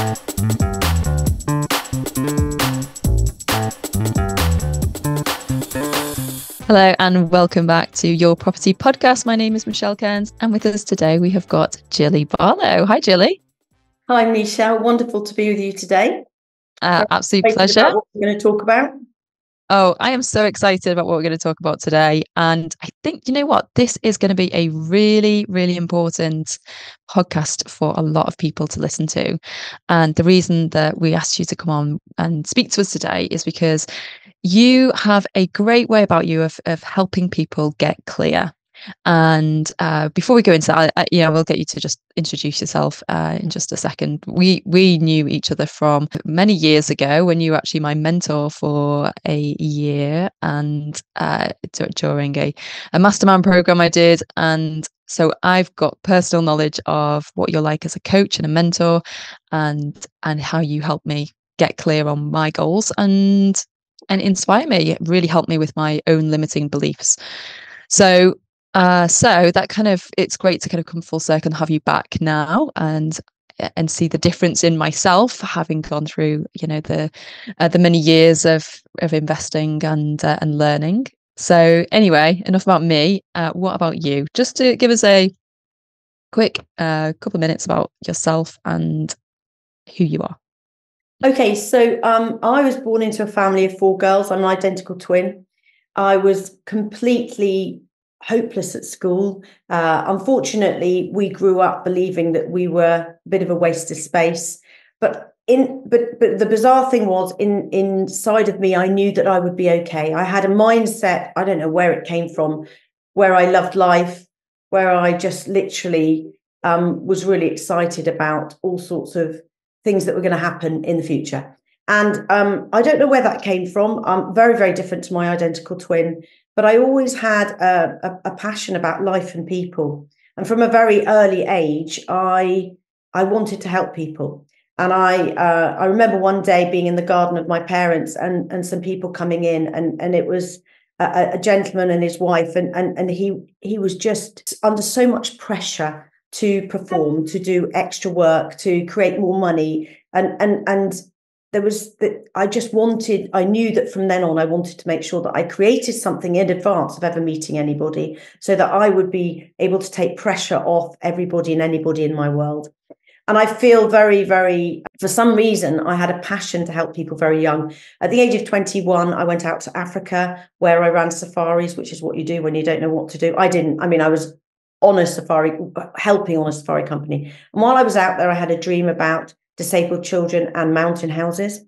Hello and welcome back to your property podcast. My name is Michelle Cairns, and with us today we have got Gillie Barlow. Hi, Gillie. Hi, Michelle. Wonderful to be with you today. Uh, absolute pleasure. What we're going to talk about. Oh, I am so excited about what we're going to talk about today. And I think, you know what? This is going to be a really, really important podcast for a lot of people to listen to. And the reason that we asked you to come on and speak to us today is because you have a great way about you of, of helping people get clear and uh, before we go into that, I, yeah, we'll get you to just introduce yourself uh, in just a second. We we knew each other from many years ago when you were actually my mentor for a year, and uh, during a a mastermind program I did, and so I've got personal knowledge of what you're like as a coach and a mentor, and and how you help me get clear on my goals and and inspire me. Really helped me with my own limiting beliefs. So uh, so that kind of it's great to kind of come full circle and have you back now and and see the difference in myself having gone through you know the uh, the many years of of investing and uh, and learning. So anyway enough about me. Uh, what about you? Just to give us a quick uh, couple of minutes about yourself and who you are. Okay so um, i was born into a family of four girls. I'm an identical twin. I was completely hopeless at school. Uh, unfortunately, we grew up believing that we were a bit of a waste of space. But in but but the bizarre thing was in inside of me, I knew that I would be okay. I had a mindset. I don't know where it came from, where I loved life, where I just literally um, was really excited about all sorts of things that were going to happen in the future. And um, I don't know where that came from. I'm very, very different to my identical twin but I always had a, a, a passion about life and people. And from a very early age, I I wanted to help people. And I uh, I remember one day being in the garden of my parents and and some people coming in and and it was a, a gentleman and his wife and and and he he was just under so much pressure to perform, to do extra work, to create more money, and and and there was that I just wanted, I knew that from then on, I wanted to make sure that I created something in advance of ever meeting anybody so that I would be able to take pressure off everybody and anybody in my world. And I feel very, very, for some reason, I had a passion to help people very young. At the age of 21, I went out to Africa where I ran safaris, which is what you do when you don't know what to do. I didn't, I mean, I was on a safari, helping on a safari company. And while I was out there, I had a dream about disabled children and mountain houses.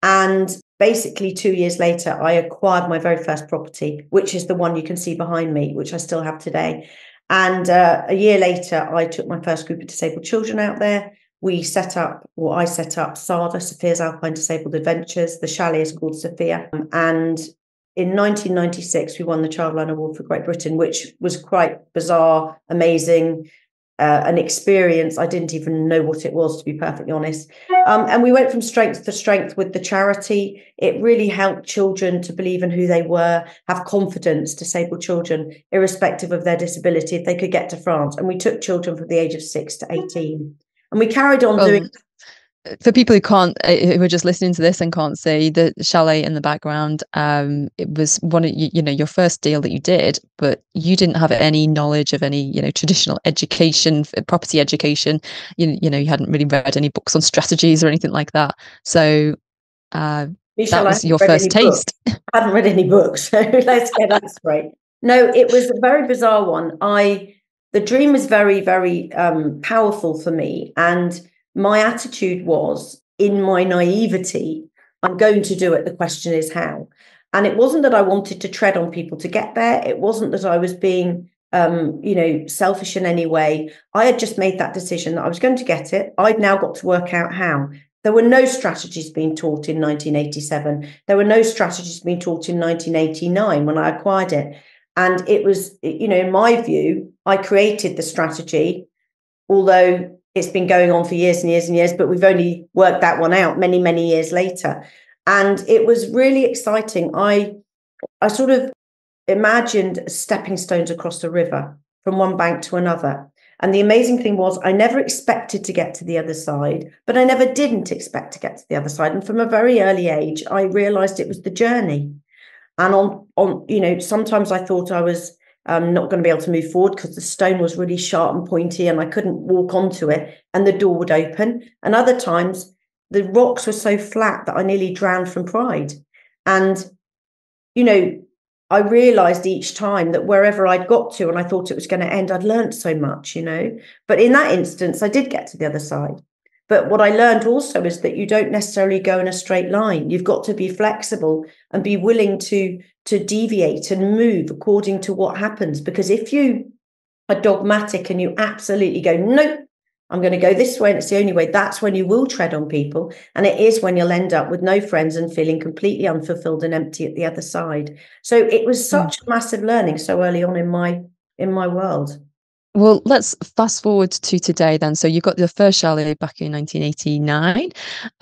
And basically, two years later, I acquired my very first property, which is the one you can see behind me, which I still have today. And uh, a year later, I took my first group of disabled children out there. We set up, or I set up SADA, Sophia's Alpine Disabled Adventures. The chalet is called Sophia. And in 1996, we won the Childline Award for Great Britain, which was quite bizarre, amazing uh, an experience. I didn't even know what it was, to be perfectly honest. Um, and we went from strength to strength with the charity. It really helped children to believe in who they were, have confidence, disabled children, irrespective of their disability, if they could get to France. And we took children from the age of six to 18. And we carried on doing for people who can't uh, who are just listening to this and can't see the chalet in the background um it was one of you, you know your first deal that you did but you didn't have any knowledge of any you know traditional education property education. You, you know you hadn't really read any books on strategies or anything like that. So uh that was your first taste. I hadn't read any books so let's get that straight. No it was a very bizarre one. I the dream was very very um powerful for me and my attitude was in my naivety, I'm going to do it. The question is how. And it wasn't that I wanted to tread on people to get there. It wasn't that I was being, um, you know, selfish in any way. I had just made that decision that I was going to get it. I'd now got to work out how. There were no strategies being taught in 1987. There were no strategies being taught in 1989 when I acquired it. And it was, you know, in my view, I created the strategy, although it's been going on for years and years and years, but we've only worked that one out many, many years later. And it was really exciting. I I sort of imagined stepping stones across the river from one bank to another. And the amazing thing was, I never expected to get to the other side, but I never didn't expect to get to the other side. And from a very early age, I realized it was the journey. And on, on you know, sometimes I thought I was um, not going to be able to move forward because the stone was really sharp and pointy and I couldn't walk onto it and the door would open. And other times, the rocks were so flat that I nearly drowned from pride. And, you know, I realized each time that wherever I'd got to and I thought it was going to end, I'd learned so much, you know. But in that instance, I did get to the other side. But what I learned also is that you don't necessarily go in a straight line. You've got to be flexible and be willing to to deviate and move according to what happens. Because if you are dogmatic and you absolutely go, nope, I'm going to go this way and it's the only way. That's when you will tread on people. And it is when you'll end up with no friends and feeling completely unfulfilled and empty at the other side. So it was hmm. such mm. massive learning so early on in my in my world. Well, let's fast forward to today then. So you got your first chalet back in 1989,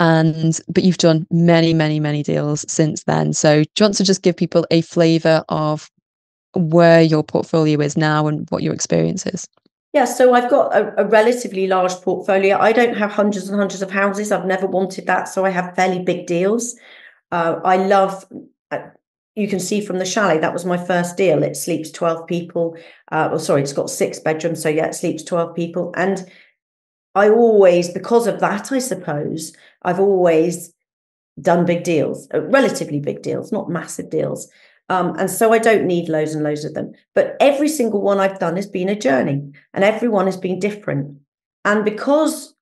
and but you've done many, many, many deals since then. So do you want to just give people a flavour of where your portfolio is now and what your experience is? Yeah, so I've got a, a, relatively large portfolio. I don't have hundreds and hundreds of houses. I've never wanted that. So I have fairly big deals. Uh, I love, you can see from the chalet, that was my first deal. It sleeps 12 people. Uh, well, sorry, it's got six bedrooms. So yeah, it sleeps 12 people. And I always, because of that, I suppose, I've always done big deals, uh, relatively big deals, not massive deals. Um, and so I don't need loads and loads of them. But every single one I've done has been a journey and everyone has been different. And because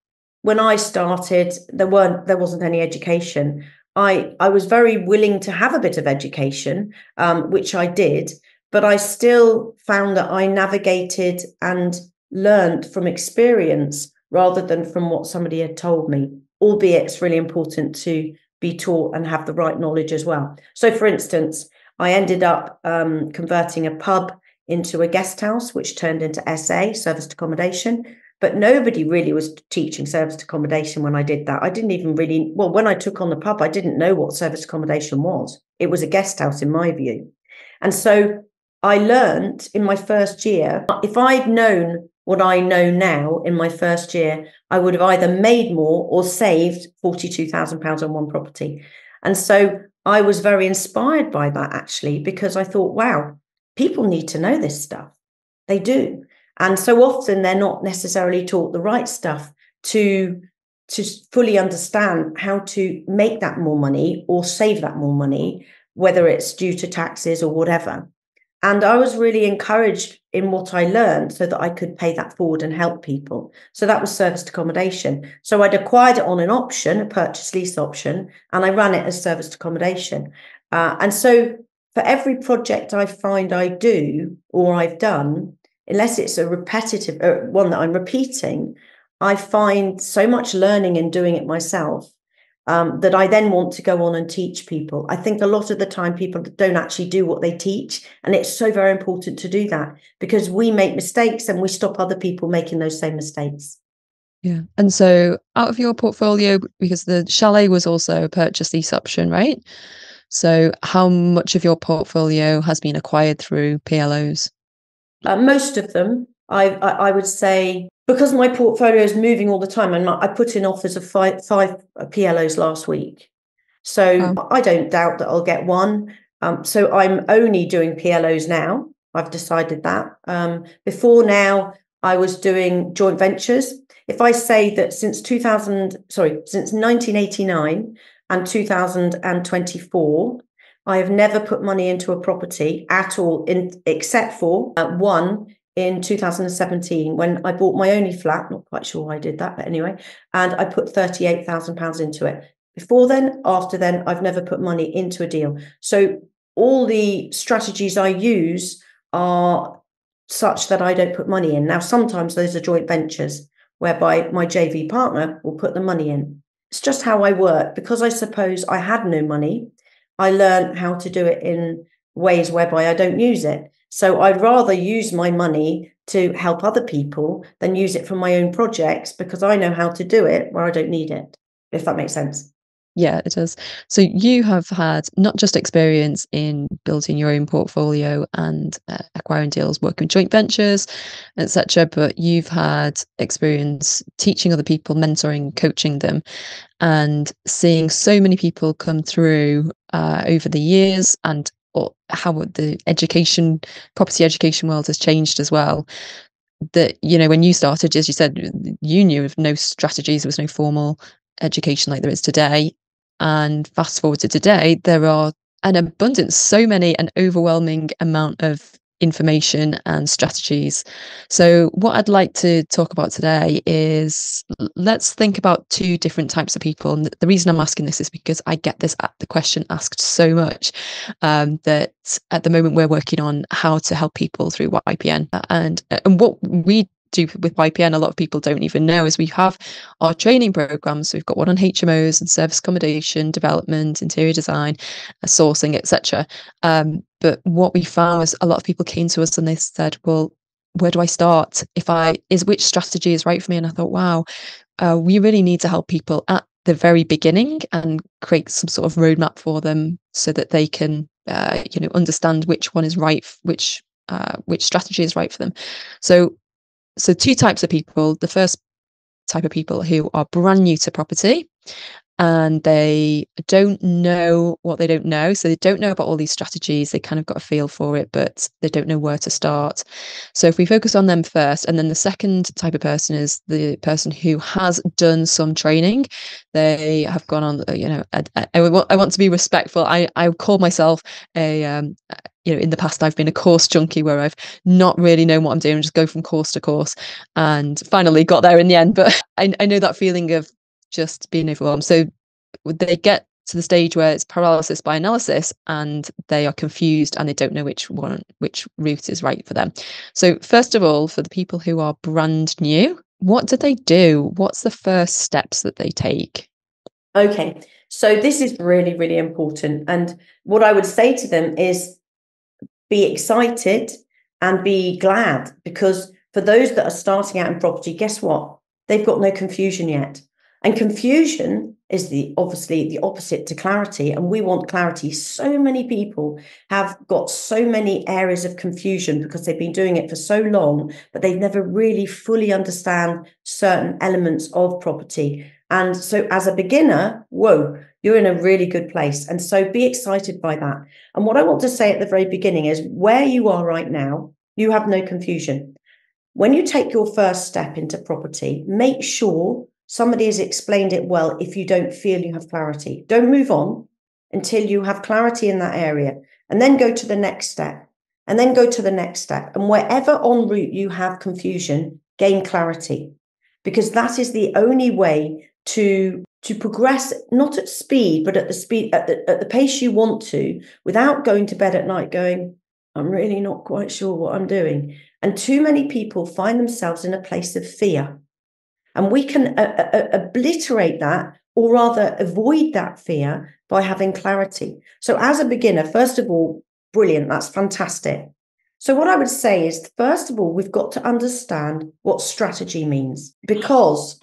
when I started, there weren't there wasn't any education. I I was very willing to have a bit of education, um, which I did, but I still found that I navigated and learned from experience rather than from what somebody had told me. Albeit it's really important to be taught and have the right knowledge as well. So, for instance, I ended up um, converting a pub into a guest house, which turned into SA, serviced accommodation. But nobody really was teaching serviced accommodation when I did that. I didn't even really, well, when I took on the pub, I didn't know what serviced accommodation was. It was a guest house, in my view. And so I learned in my first year, if I'd known what I know now in my first year, I would have either made more or saved £42,000 on one property. And so I was very inspired by that actually, because I thought, wow, people need to know this stuff. They do. And so often they're not necessarily taught the right stuff to to fully understand how to make that more money or save that more money, whether it's due to taxes or whatever. And I was really encouraged in what I learned so that I could pay that forward and help people. So that was serviced accommodation. So I'd acquired it on an option, a purchase lease option, and I ran it as serviced accommodation. Uh, and so for every project I find I do or I've done, unless it's a repetitive uh, one that I'm repeating, I find so much learning in doing it myself um, that I then want to go on and teach people. I think a lot of the time people don't actually do what they teach. And it's so very important to do that because we make mistakes and we stop other people making those same mistakes. Yeah. And so out of your portfolio, because the chalet was also a purchase lease option, right? So how much of your portfolio has been acquired through PLOs? Uh, most of them. I, I, I would say because my portfolio is moving all the time, and I put in offers of five, five PLOs last week. So oh. I don't doubt that I'll get one. Um, so I'm only doing PLOs now. I've decided that. Um, before now, I was doing joint ventures. If I say that since 2000, sorry, since 1989 and 2024, I have never put money into a property at all, in except for uh, one in 2017 when I bought my only flat. Not quite sure why I did that, but anyway, and I put £38,000 into it. Before then, after then, I've never put money into a deal. So all the strategies I use are such that I don't put money in. Now, sometimes those are joint ventures whereby my JV partner will put the money in. It's just how I work because I suppose I had no money. I learned how to do it in ways whereby I don't use it. So I'd rather use my money to help other people than use it for my own projects because I know how to do it where I don't need it, if that makes sense. Yeah, it does. So you have had not just experience in building your own portfolio and uh, acquiring deals, working with joint ventures, etc., but you've had experience teaching other people, mentoring, coaching them, and seeing so many people come through uh, over the years and how the education property education world has changed as well that you know when you started as you said you knew of no strategies there was no formal education like there is today and fast forward to today, there are an abundance, so many, an overwhelming amount of information and strategies. So, what I'd like to talk about today is let's think about two different types of people. And the reason I'm asking this is because I get this at the question asked so much um, that at the moment we're working on how to help people through YPN and and what we do with YPN, a lot of people don't even know, is we have our training programs. We've got one on HMOs and service accommodation, development, interior design, uh, sourcing, etc. Um, but what we found was a lot of people came to us and they said, "Well, where do I start? If I is which strategy is right for me?" And I thought, "Wow, uh, we really need to help people at the very beginning and create some sort of roadmap for them so that they can, uh, you know, understand which one is right, which uh, which strategy is right for them." So so two types of people the first type of people who are brand new to property and they don't know what they don't know. So they don't know about all these strategies. They kind of got a feel for it, but they don't know where to start. So if we focus on them first, and then the second type of person is the person who has done some training. They have gone on, you know, I, I, I want to be respectful. I, I call myself a, um, you know, in the past, I've been a course junkie where I've not really known what I'm doing, just go from course to course and finally got there in the end. But I, I know that feeling of just being overwhelmed. So they get to the stage where it's paralysis by analysis and they are confused and they don't know which one which route is right for them so first of all for the people who are brand new what do they do what's the first steps that they take okay so this is really really important and what i would say to them is be excited and be glad because for those that are starting out in property guess what they've got no confusion yet and confusion is the obviously the opposite to clarity. And we want clarity. So many people have got so many areas of confusion because they've been doing it for so long, but they've never really fully understand certain elements of property. And so as a beginner, whoa, you're in a really good place. And so be excited by that. And what I want to say at the very beginning is where you are right now, you have no confusion. When you take your first step into property, make sure somebody has explained it well if you don't feel you have clarity. Don't move on until you have clarity in that area and then go to the next step and then go to the next step. And wherever en route you have confusion, gain clarity because that is the only way to to progress not at speed but at the speed at the, at the pace you want to without going to bed at night going i'm really not quite sure what i'm doing and too many people find themselves in a place of fear and we can uh, uh, uh, obliterate that or rather avoid that fear by having clarity. So, as a beginner, first of all, brilliant, that's fantastic. So, what I would say is, first of all, we've got to understand what strategy means because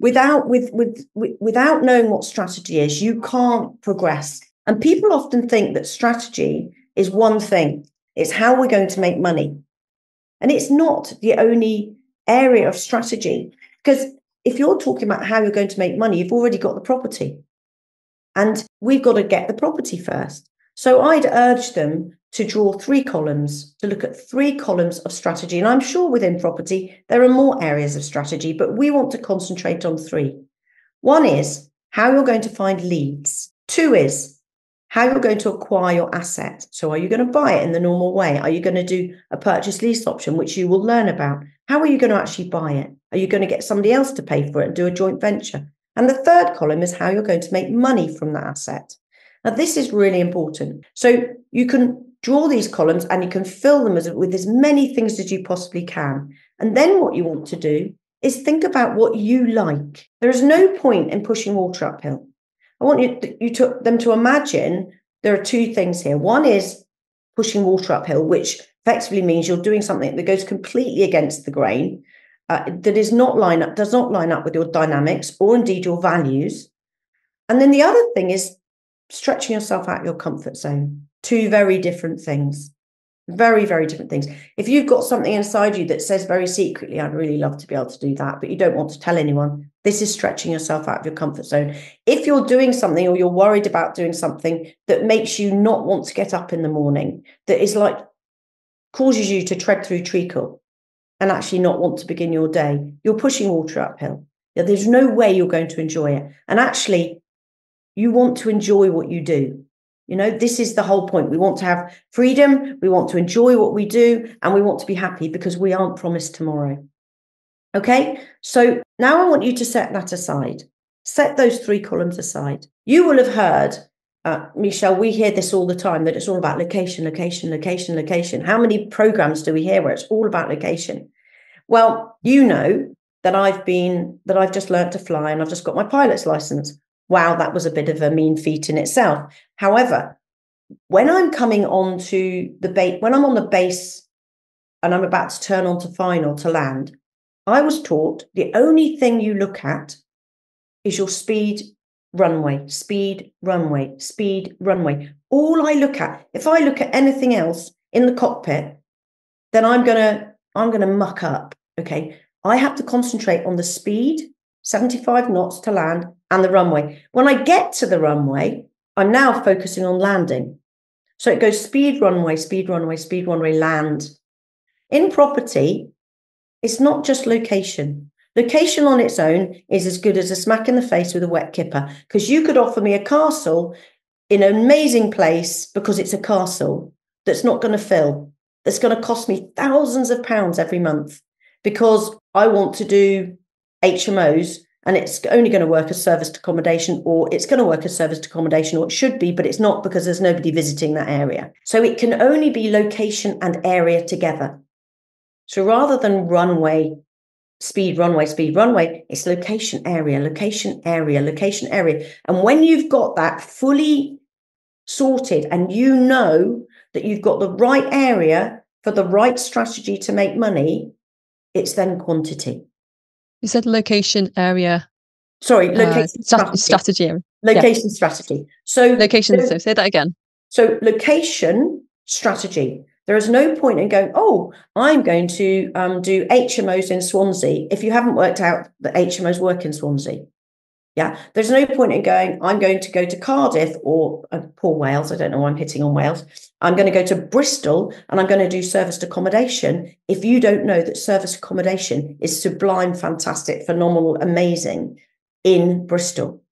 without with, with, with without knowing what strategy is, you can't progress. And people often think that strategy is one thing. It's how we're going to make money. And it's not the only area of strategy. Because if you're talking about how you're going to make money, you've already got the property. And we've got to get the property first. So I'd urge them to draw three columns, to look at three columns of strategy. And I'm sure within property, there are more areas of strategy, but we want to concentrate on three. One is how you're going to find leads. Two is how you're going to acquire your asset. So, are you going to buy it in the normal way? Are you going to do a purchase lease option, which you will learn about? How are you going to actually buy it? Are you going to get somebody else to pay for it and do a joint venture? And the third column is how you're going to make money from that asset. Now, this is really important. So, you can draw these columns and you can fill them as, with as many things as you possibly can. And then, what you want to do is think about what you like. There is no point in pushing water uphill. I want you, you to, them to imagine there are two things here. One is pushing water uphill, which effectively means you're doing something that goes completely against the grain, uh, that is not line up, does not line up with your dynamics or indeed your values. And then the other thing is stretching yourself out your comfort zone. Two very different things. Very, very different things. If you've got something inside you that says very secretly, I'd really love to be able to do that, but you don't want to tell anyone, this is stretching yourself out of your comfort zone. If you're doing something or you're worried about doing something that makes you not want to get up in the morning, that is like causes you to tread through treacle and actually not want to begin your day, you're pushing water uphill. There's no way you're going to enjoy it. And actually, you want to enjoy what you do. You know, this is the whole point. We want to have freedom, we want to enjoy what we do, and we want to be happy because we aren't promised tomorrow. Okay, so now I want you to set that aside. Set those three columns aside. You will have heard, uh, Michelle, we hear this all the time that it's all about location, location, location, location. How many programs do we hear where it's all about location? Well, you know that I've been, that I've just learned to fly and I've just got my pilot's license wow, that was a bit of a mean feat in itself. However, when I'm coming on to the base, when I'm on the base and I'm about to turn on to final to land, I was taught the only thing you look at is your speed runway, speed runway, speed runway. All I look at, if I look at anything else in the cockpit, then I'm gonna I'm gonna muck up. Okay. I have to concentrate on the speed, 75 knots to land, and the runway. When I get to the runway, I'm now focusing on landing. So it goes speed runway, speed runway, speed runway, land. In property, it's not just location. Location on its own is as good as a smack in the face with a wet kipper because you could offer me a castle in an amazing place because it's a castle that's not going to fill, that's going to cost me thousands of pounds every month because I want to do HMOs and it's only going to work as serviced accommodation or it's going to work as serviced accommodation or it should be but it's not because there's nobody visiting that area. So it can only be location and area together. So rather than runway speed runway speed runway it's location area location area location area. And when you've got that fully sorted and you know that you've got the right area for the right strategy to make money it's then quantity you said location area. Sorry, uh, location uh, strategy. strategy. Location yeah. strategy. So location. So, say that again. So location strategy. There is no point in going, oh, I'm going to um, do HMOs in Swansea if you haven't worked out that HMOs work in Swansea. Yeah, there's no point in going, I'm going to go to Cardiff or uh, poor Wales. I don't know why I'm hitting on Wales. I'm going to go to Bristol and I'm going to do serviced accommodation. If you don't know that service accommodation is sublime, fantastic, phenomenal, amazing in Bristol.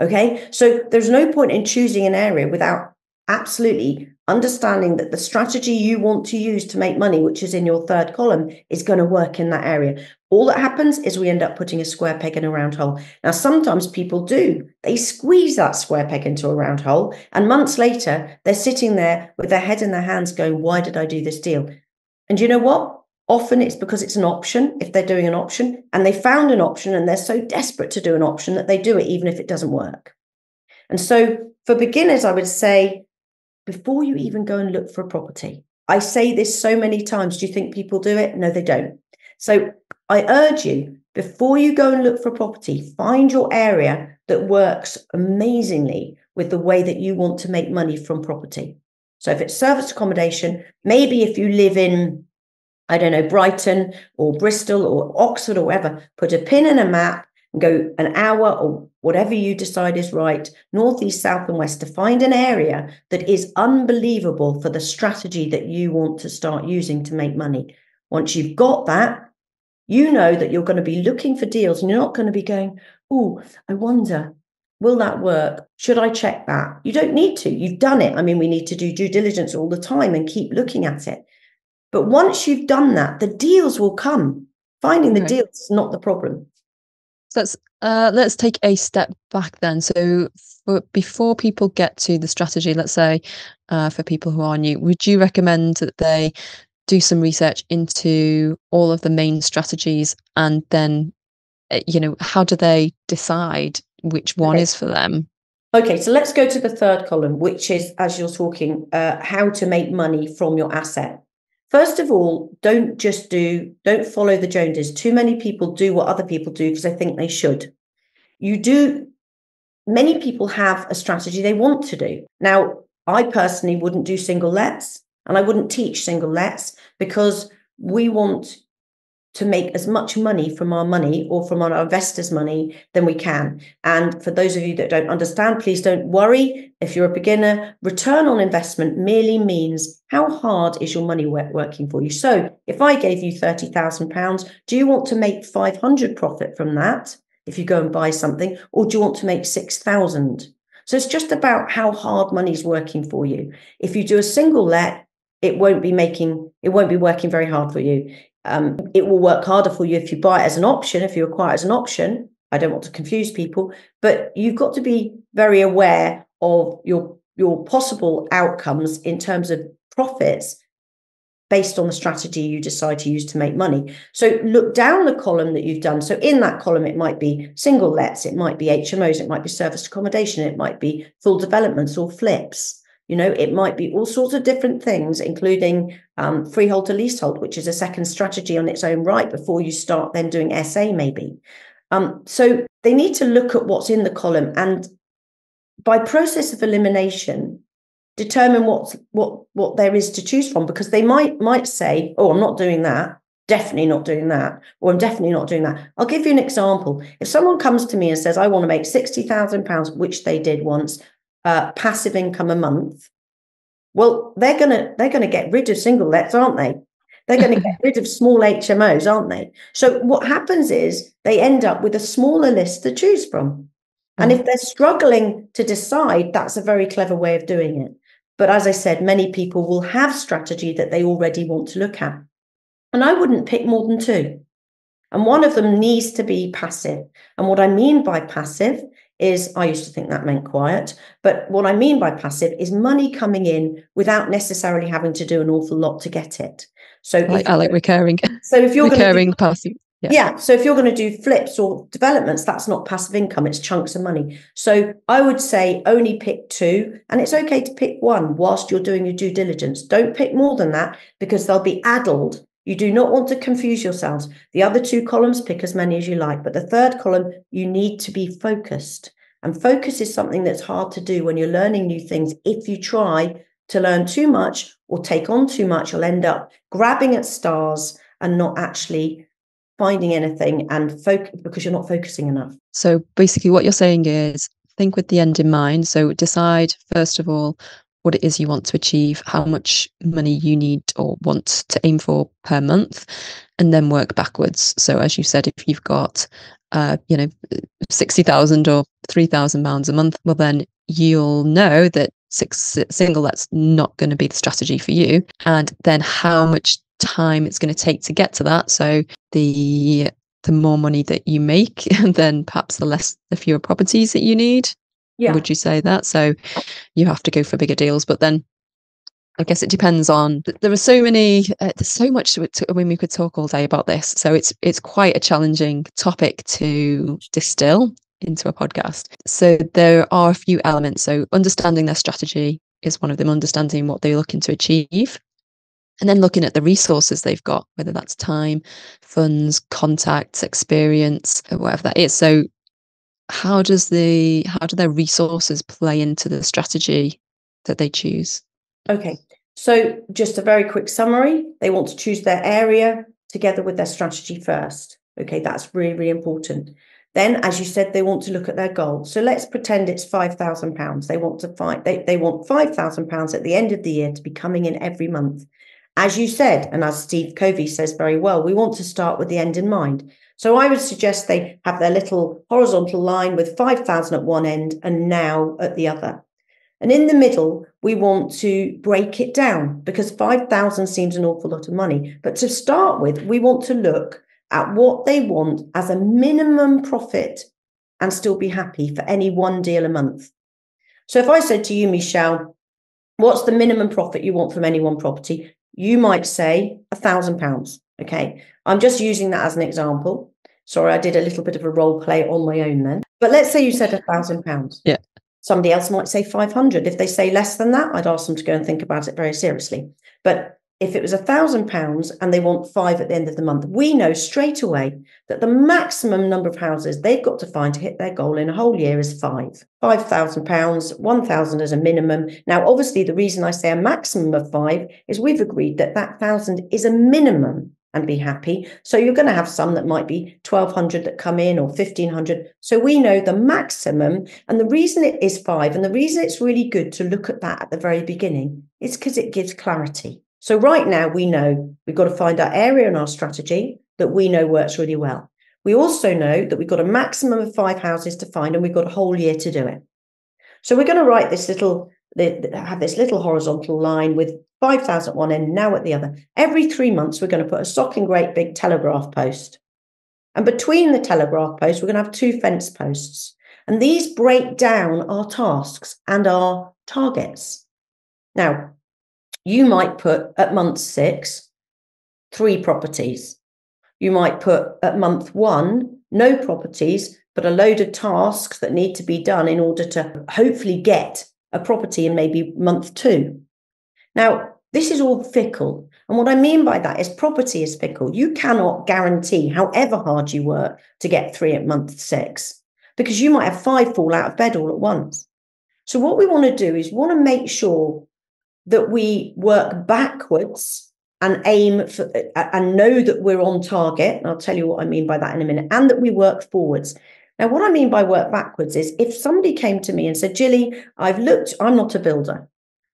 Okay. So there's no point in choosing an area without absolutely understanding that the strategy you want to use to make money, which is in your third column, is going to work in that area. All that happens is we end up putting a square peg in a round hole. Now, sometimes people do, they squeeze that square peg into a round hole, and months later, they're sitting there with their head in their hands going, Why did I do this deal? And you know what? Often it's because it's an option if they're doing an option and they found an option and they're so desperate to do an option that they do it even if it doesn't work. And so for beginners, I would say before you even go and look for a property. I say this so many times. Do you think people do it? No, they don't. So I urge you, before you go and look for a property, find your area that works amazingly with the way that you want to make money from property. So if it's service accommodation, maybe if you live in, I don't know, Brighton or Bristol or Oxford or whatever, put a pin in a map go an hour or whatever you decide is right, northeast, south, and west, to find an area that is unbelievable for the strategy that you want to start using to make money. Once you've got that, you know that you're going to be looking for deals and you're not going to be going, oh, I wonder, will that work? Should I check that? You don't need to. You've done it. I mean, we need to do due diligence all the time and keep looking at it. But once you've done that, the deals will come. Finding the right. deals is not the problem. Let's uh, let's take a step back then. So for, before people get to the strategy, let's say uh, for people who are new, would you recommend that they do some research into all of the main strategies and then, uh, you know, how do they decide which one okay. is for them? Okay, so let's go to the third column, which is, as you're talking, uh, how to make money from your asset. First of all, don't just do, don't follow the Joneses. Too many people do what other people do because they think they should. You do many people have a strategy they want to do. Now, I personally wouldn't do single lets and I wouldn't teach single lets because we want to make as much money from our money or from our investors' money than we can. And for those of you that don't understand, please don't worry. If you're a beginner, return on investment merely means how hard is your money working for you. So if I gave you £30,000, do you want to make 500 profit from that if you go and buy something, or do you want to make 6,000? So it's just about how hard money's working for you. If you do a single let, it won't be making, it won't be working very hard for you. Um, it will work harder for you if you buy it as an option, if you acquire it as an option. I don't want to confuse people, but you've got to be very aware of your your possible outcomes in terms of profits based on the strategy you decide to use to make money. So look down the column that you've done. So in that column, it might be single lets, it might be HMOs, it might be service accommodation, it might be full developments or flips. You know, it might be all sorts of different things, including um, freehold to leasehold, which is a second strategy on its own right before you start then doing SA, maybe. Um, so they need to look at what's in the column and by process of elimination, determine what what what there is to choose from because they might might say, "Oh, I'm not doing that." Definitely not doing that, or I'm definitely not doing that. I'll give you an example. If someone comes to me and says, I want to make £60,000, which they did once, uh, passive income a month, well, they're gonna they're gonna get rid of single lets, aren't they? They're going to get rid of small HMOs, aren't they? So what happens is they end up with a smaller list to choose from. And if mm. they're struggling to decide, that's a very clever way of doing it. But as I said, many people will have strategy that they already want to look at. And I wouldn't pick more than two. And one of them needs to be passive. And what I mean by passive is I used to think that meant quiet, but what I mean by passive is money coming in without necessarily having to do an awful lot to get it. So I like, I like recurring. So if you're recurring do, passive. Yeah. yeah. So if you're going to do flips or developments, that's not passive income, it's chunks of money. So I would say only pick two, and it's okay to pick one whilst you're doing your due diligence. Don't pick more than that because they'll be addled you do not want to confuse yourselves. The other two columns, pick as many as you like. But the third column, you need to be focused. And focus is something that's hard to do when you're learning new things. If you try to learn too much or take on too much, you'll end up grabbing at stars and not actually finding anything and focus because you're not focusing enough. So basically, what you're saying is think with the end in mind. So decide, first of all, what it is you want to achieve, how much money you need or want to aim for per month, and then work backwards. So, as you said, if you've got, uh, you know, sixty thousand or three thousand pounds a month, well, then you'll know that six single that's not going to be the strategy for you, and then how much time it's going to take to get to that. So the the more money that you make, then perhaps the less the fewer properties that you need yeah. Would you say that? So you have to go for bigger deals, but then I guess it depends on. There are so many. Uh, there's so much to, I mean, we could talk all day about this. So it's it's quite a challenging topic to distill into a podcast. So there are a few elements. So understanding their strategy is one of them. Understanding what they're looking to achieve, and then looking at the resources they've got, whether that's time, funds, contacts, experience, whatever that is. So how does the how do their resources play into the strategy that they choose? Okay so just a very quick summary. They want to choose their area together with their strategy first. Okay that's really really important. Then as you said they want to look at their goal. So let's pretend it's 5000 pounds. They want to find they, they want 5000 pounds at the end of the year to be coming in every month. As you said and as steve covey says very well we want to start with the end in mind so I would suggest they have their little horizontal line with 5,000 at one end and now at the other. And in the middle, we want to break it down because 5,000 seems an awful lot of money. But to start with, we want to look at what they want as a minimum profit and still be happy for any one deal a month. So if I said to you, Michelle, what's the minimum profit you want from any one property? You might say a thousand pounds. Okay. I'm just using that as an example. Sorry, I did a little bit of a role play on my own then. But let's say you said a thousand pounds. Yeah. Somebody else might say 500. If they say less than that, I'd ask them to go and think about it very seriously. But if it was a thousand pounds and they want five at the end of the month, we know straight away that the maximum number of houses they've got to find to hit their goal in a whole year is five. Five thousand pounds, one thousand as a minimum. Now, obviously, the reason I say a maximum of five is we've agreed that that thousand is a minimum and be happy. So you're going to have some that might be 1200 that come in or 1500. So we know the maximum. And the reason it is five and the reason it's really good to look at that at the very beginning is because it gives clarity. So right now we know we've got to find our area in our strategy that we know works really well. We also know that we've got a maximum of five houses to find and we've got a whole year to do it. So we're going to write this little, have this little horizontal line with 5,000 at one end, now at the other. Every three months, we're going to put a socking great big telegraph post. And between the telegraph posts, we're going to have two fence posts. And these break down our tasks and our targets. Now, you might put at month six, three properties. You might put at month one, no properties, but a load of tasks that need to be done in order to hopefully get a property in maybe month two. Now, this is all fickle. And what I mean by that is property is fickle. You cannot guarantee, however hard you work, to get three at month six, because you might have five fall out of bed all at once. So, what we want to do is want to make sure that we work backwards and aim for uh, and know that we're on target. And I'll tell you what I mean by that in a minute, and that we work forwards. Now, what I mean by work backwards is if somebody came to me and said, Gillie, I've looked, I'm not a builder.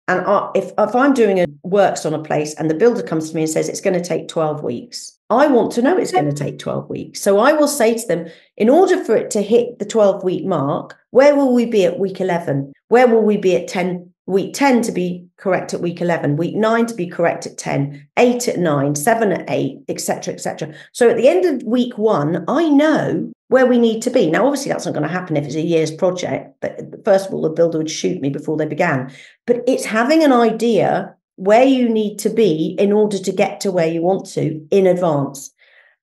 And I, if, if I'm doing a works on a place and the builder comes to me and says it's going to take 12 weeks, I want to know it's going to take 12 weeks. So I will say to them, in order for it to hit the 12 week mark, where will we be at week 11? Where will we be at 10 week 10 to be correct at week 11 week 9 to be correct at 10 8 at 9 7 at 8 etc etc so at the end of week 1 i know where we need to be. Now obviously that's not going to happen if it's a year's project but first of all the builder would shoot me before they began. But it's having an idea where you need to be in order to get to where you want to in advance.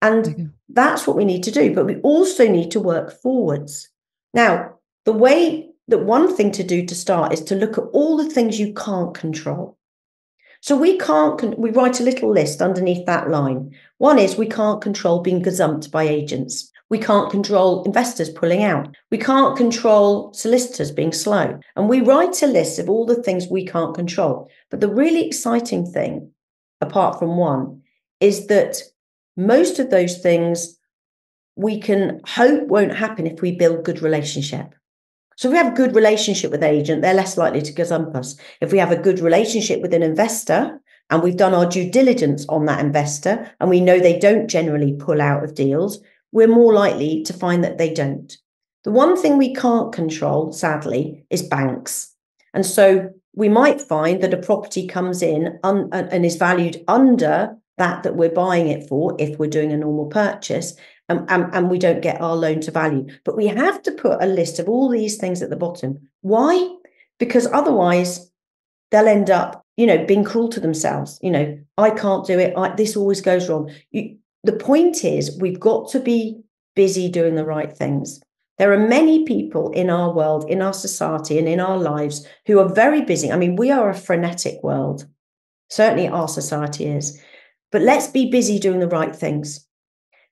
And that's what we need to do but we also need to work forwards. Now the way that one thing to do to start is to look at all the things you can't control. So we can't, we write a little list underneath that line. One is we can't control being gazumped by agents. We can't control investors pulling out. We can't control solicitors being slow. And we write a list of all the things we can't control. But the really exciting thing, apart from one, is that most of those things we can hope won't happen if we build good relationship. So if we have a good relationship with agent, they're less likely to gazump us. If we have a good relationship with an investor and we've done our due diligence on that investor and we know they don't generally pull out of deals, we're more likely to find that they don't. The one thing we can't control, sadly, is banks. And so we might find that a property comes in un- and is valued under that that we're buying it for if we're doing a normal purchase and, and, and we don't get our loan to value. But we have to put a list of all these things at the bottom. Why? Because otherwise they'll end up, you know, being cruel to themselves. You know, I can't do it. I, this always goes wrong. You, the point is, we've got to be busy doing the right things. There are many people in our world, in our society, and in our lives who are very busy. I mean, we are a frenetic world. Certainly, our society is. But let's be busy doing the right things.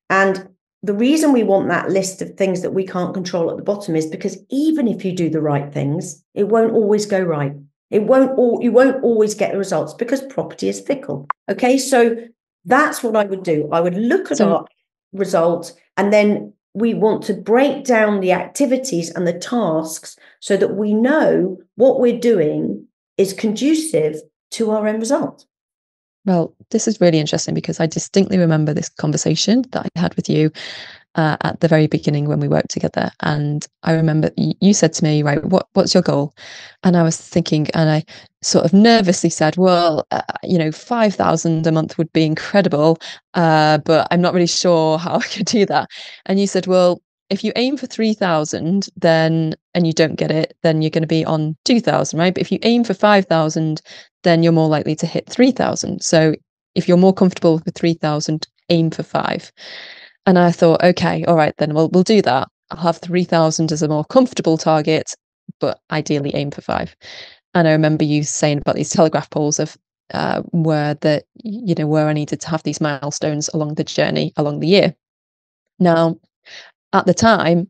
And the reason we want that list of things that we can't control at the bottom is because even if you do the right things, it won't always go right. It won't all you won't always get the results because property is fickle. Okay, so that's what I would do. I would look at so, our results and then we want to break down the activities and the tasks so that we know what we're doing is conducive to our end result. Well, this is really interesting because I distinctly remember this conversation that I had with you uh, at the very beginning when we worked together. And I remember you said to me, right, what, what's your goal? And I was thinking, and I sort of nervously said, well, uh, you know, 5,000 a month would be incredible, uh, but I'm not really sure how I could do that. And you said, well, if you aim for 3000 then and you don't get it then you're going to be on 2000 right? But if you aim for 5000 then you're more likely to hit 3000 so if you're more comfortable with 3000 aim for 5 and i thought okay all right then we'll we'll do that. I'll have 3000 as a more comfortable target but ideally aim for 5 and i remember you saying about these telegraph poles of uh, were that you know where I needed to have these milestones along the journey along the year. Now, at the time,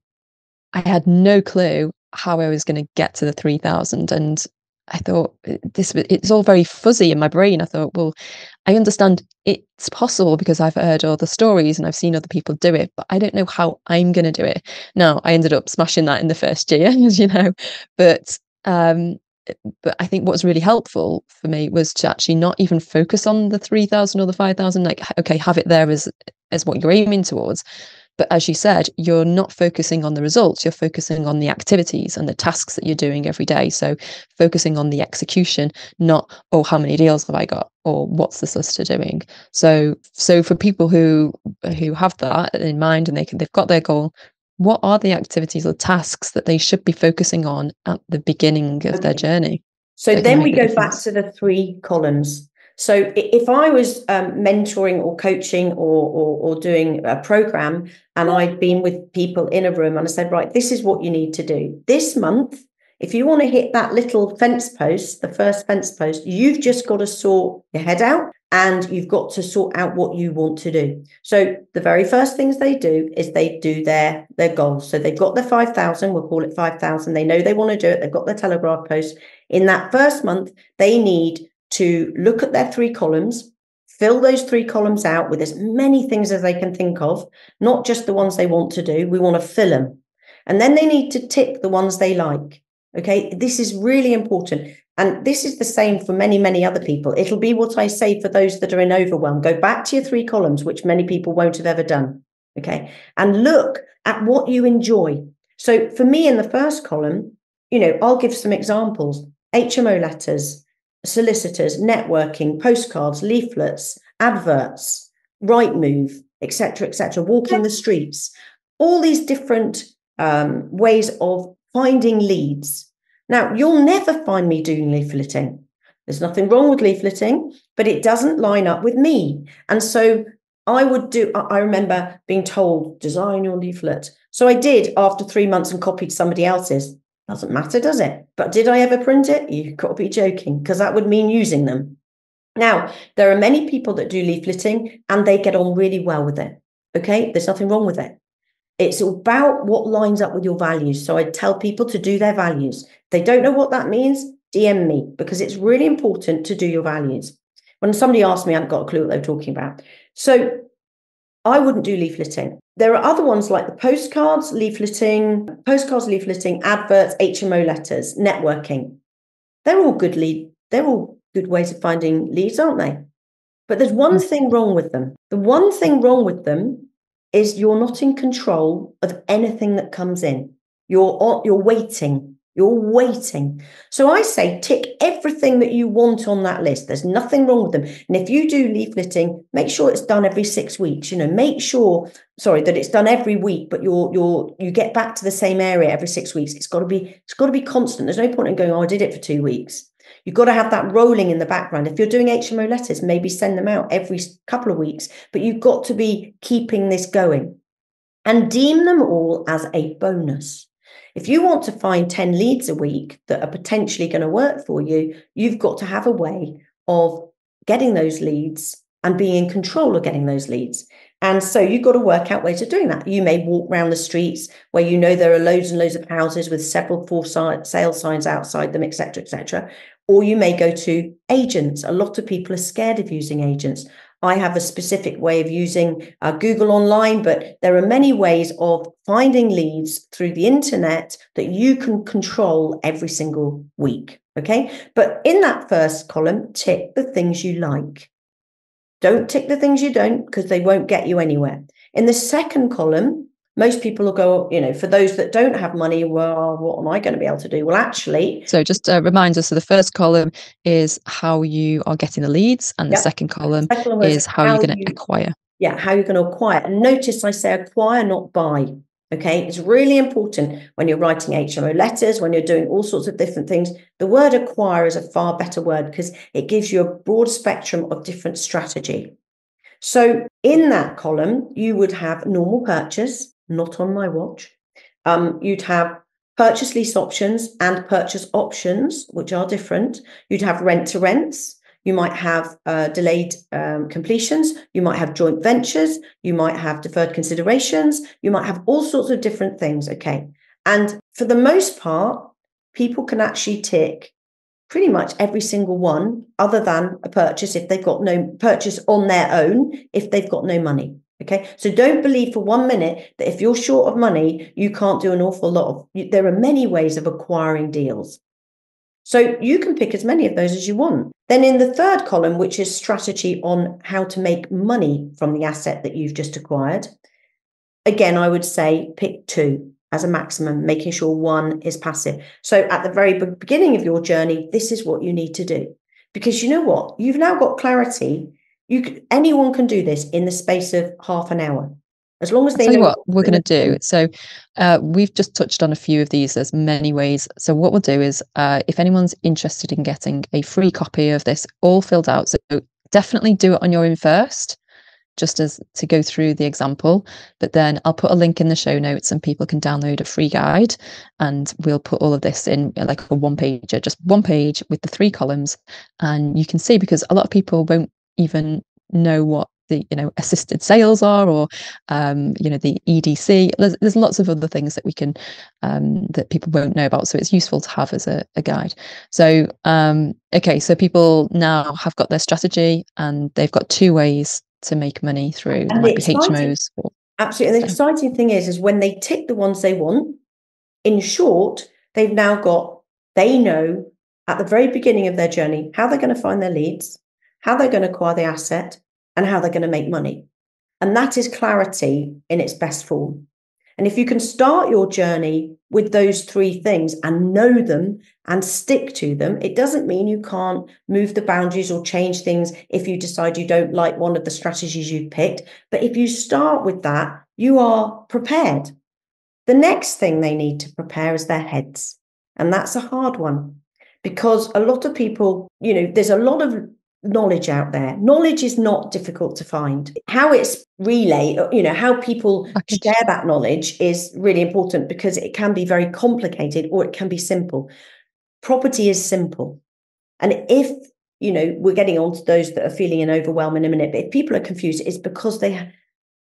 I had no clue how I was going to get to the three thousand, and I thought uh, this it's all very fuzzy in my brain. I thought, well, I understand it's possible because I've heard the stories and I've seen other people do it, but I don't know how I'm going to do it. Now, I ended up smashing that in the first year, as you know, but um, but I think what's really helpful for me was to actually not even focus on the 3000 or the 5000 like okay have it there as as what you're aiming towards but as you said you're not focusing on the results you're focusing on the activities and the tasks that you're doing every day so focusing on the execution not oh how many deals have i got or what's the solicitor doing so so for people who who have that in mind and they can they've got their goal what are the activities or tasks that they should be focusing on at the beginning of okay. their journey? So then we go back to the three columns. So if I was um, mentoring or coaching or, or, or doing a program, and I'd been with people in a room, and I said, right, this is what you need to do this month. If you want to hit that little fence post, the first fence post, you've just got to sort your head out and you've got to sort out what you want to do. So the very first things they do is they do their their goals. So they've got their 5000, we'll call it 5000. They know they want to do it. They've got their telegraph post. In that first month, they need to look at their three columns, fill those three columns out with as many things as they can think of, not just the ones they want to do. We want to fill them. And then they need to tick the ones they like. Okay, this is really important. And this is the same for many, many other people. It'll be what I say for those that are in overwhelm. Go back to your three columns, which many people won't have ever done. Okay. And look at what you enjoy. So for me in the first column, you know, I'll give some examples HMO letters, solicitors, networking, postcards, leaflets, adverts, Rightmove, etc., etc., walking the streets, all these different um, ways of finding leads. Now, you'll never find me doing leafleting. There's nothing wrong with leafleting, but it doesn't line up with me. And so I would do, I remember being told, design your leaflet. So I did after three months and copied somebody else's. Doesn't matter, does it? But did I ever print it? You've got to be joking because that would mean using them. Now, there are many people that do leafleting and they get on really well with it. Okay, there's nothing wrong with it. It's about what lines up with your values. So I tell people to do their values. If they don't know what that means, DM me because it's really important to do your values. When somebody asks me, I haven't got a clue what they're talking about. So I wouldn't do leafleting. There are other ones like the postcards, leafleting, postcards, leafleting, adverts, HMO letters, networking. They're all good lead. They're all good ways of finding leads, aren't they? But there's one mm. thing wrong with them. The one thing wrong with them is you're not in control of anything that comes in. You're you're waiting. You're waiting. So I say tick everything that you want on that list. There's nothing wrong with them. And if you do leafleting, make sure it's done every six weeks. You know, make sure, sorry, that it's done every week, but you're you're you get back to the same area every six weeks. It's got to be, it's got to be constant. There's no point in going, oh, I did it for two weeks. You've got to have that rolling in the background. If you're doing HMO letters, maybe send them out every couple of weeks, but you've got to be keeping this going and deem them all as a bonus. If you want to find 10 leads a week that are potentially going to work for you, you've got to have a way of getting those leads and being in control of getting those leads. And so you've got to work out ways of doing that. You may walk around the streets where you know there are loads and loads of houses with several for sale signs outside them, etc., etc. Or you may go to agents. A lot of people are scared of using agents. I have a specific way of using uh, Google Online, but there are many ways of finding leads through the internet that you can control every single week. Okay. But in that first column, tick the things you like. Don't tick the things you don't because they won't get you anywhere. In the second column, most people will go, you know, for those that don't have money, well, what am I going to be able to do? Well, actually. So just a reminder so the first column is how you are getting the leads, and the yep. second column the second is how, how you're going to acquire. Yeah, how you're going to acquire. And notice I say acquire, not buy. Okay, it's really important when you're writing HMO letters, when you're doing all sorts of different things. The word acquire is a far better word because it gives you a broad spectrum of different strategy. So, in that column, you would have normal purchase, not on my watch. Um, you'd have purchase lease options and purchase options, which are different. You'd have rent to rents. you might have uh, delayed um, completions, you might have joint ventures, you might have deferred considerations, you might have all sorts of different things. Okay. And for the most part, people can actually tick pretty much every single one other than a purchase if they've got no purchase on their own if they've got no money okay so don't believe for one minute that if you're short of money you can't do an awful lot of there are many ways of acquiring deals so you can pick as many of those as you want then in the third column which is strategy on how to make money from the asset that you've just acquired again i would say pick two as a maximum, making sure one is passive. So at the very beginning of your journey, this is what you need to do. Because you know what? You've now got clarity. You anyone can do this in the space of half an hour. As long as they tell you what we're going to do. So uh, we've just touched on a few of these. There's many ways. So what we'll do is, uh, if anyone's interested in getting a free copy of this, all filled out, so definitely do it on your own first just as to go through the example. But then I'll put a link in the show notes and people can download a free guide. And we'll put all of this in like a one pager, just one page with the three columns. And you can see because a lot of people won't even know what the you know assisted sales are or um, you know the edc there's, there's lots of other things that we can um, that people won't know about so it's useful to have as a, a guide so um, okay so people now have got their strategy and they've got two ways to make money through and like HMOs. Or, absolutely. And the so. exciting thing is, is when they tick the ones they want, in short, they've now got, they know at the very beginning of their journey how they're going to find their leads, how they're going to acquire the asset, and how they're going to make money. And that is clarity in its best form. And if you can start your journey with those three things and know them and stick to them, it doesn't mean you can't move the boundaries or change things if you decide you don't like one of the strategies you've picked. But if you start with that, you are prepared. The next thing they need to prepare is their heads. And that's a hard one because a lot of people, you know, there's a lot of knowledge out there. Knowledge is not difficult to find. How it's relay, uh, you know, how people share that knowledge is really important because it can be very complicated or it can be simple. Property is simple. And if, you know, we're getting on to those that are feeling an overwhelm in a minute, but if people are confused, it's because they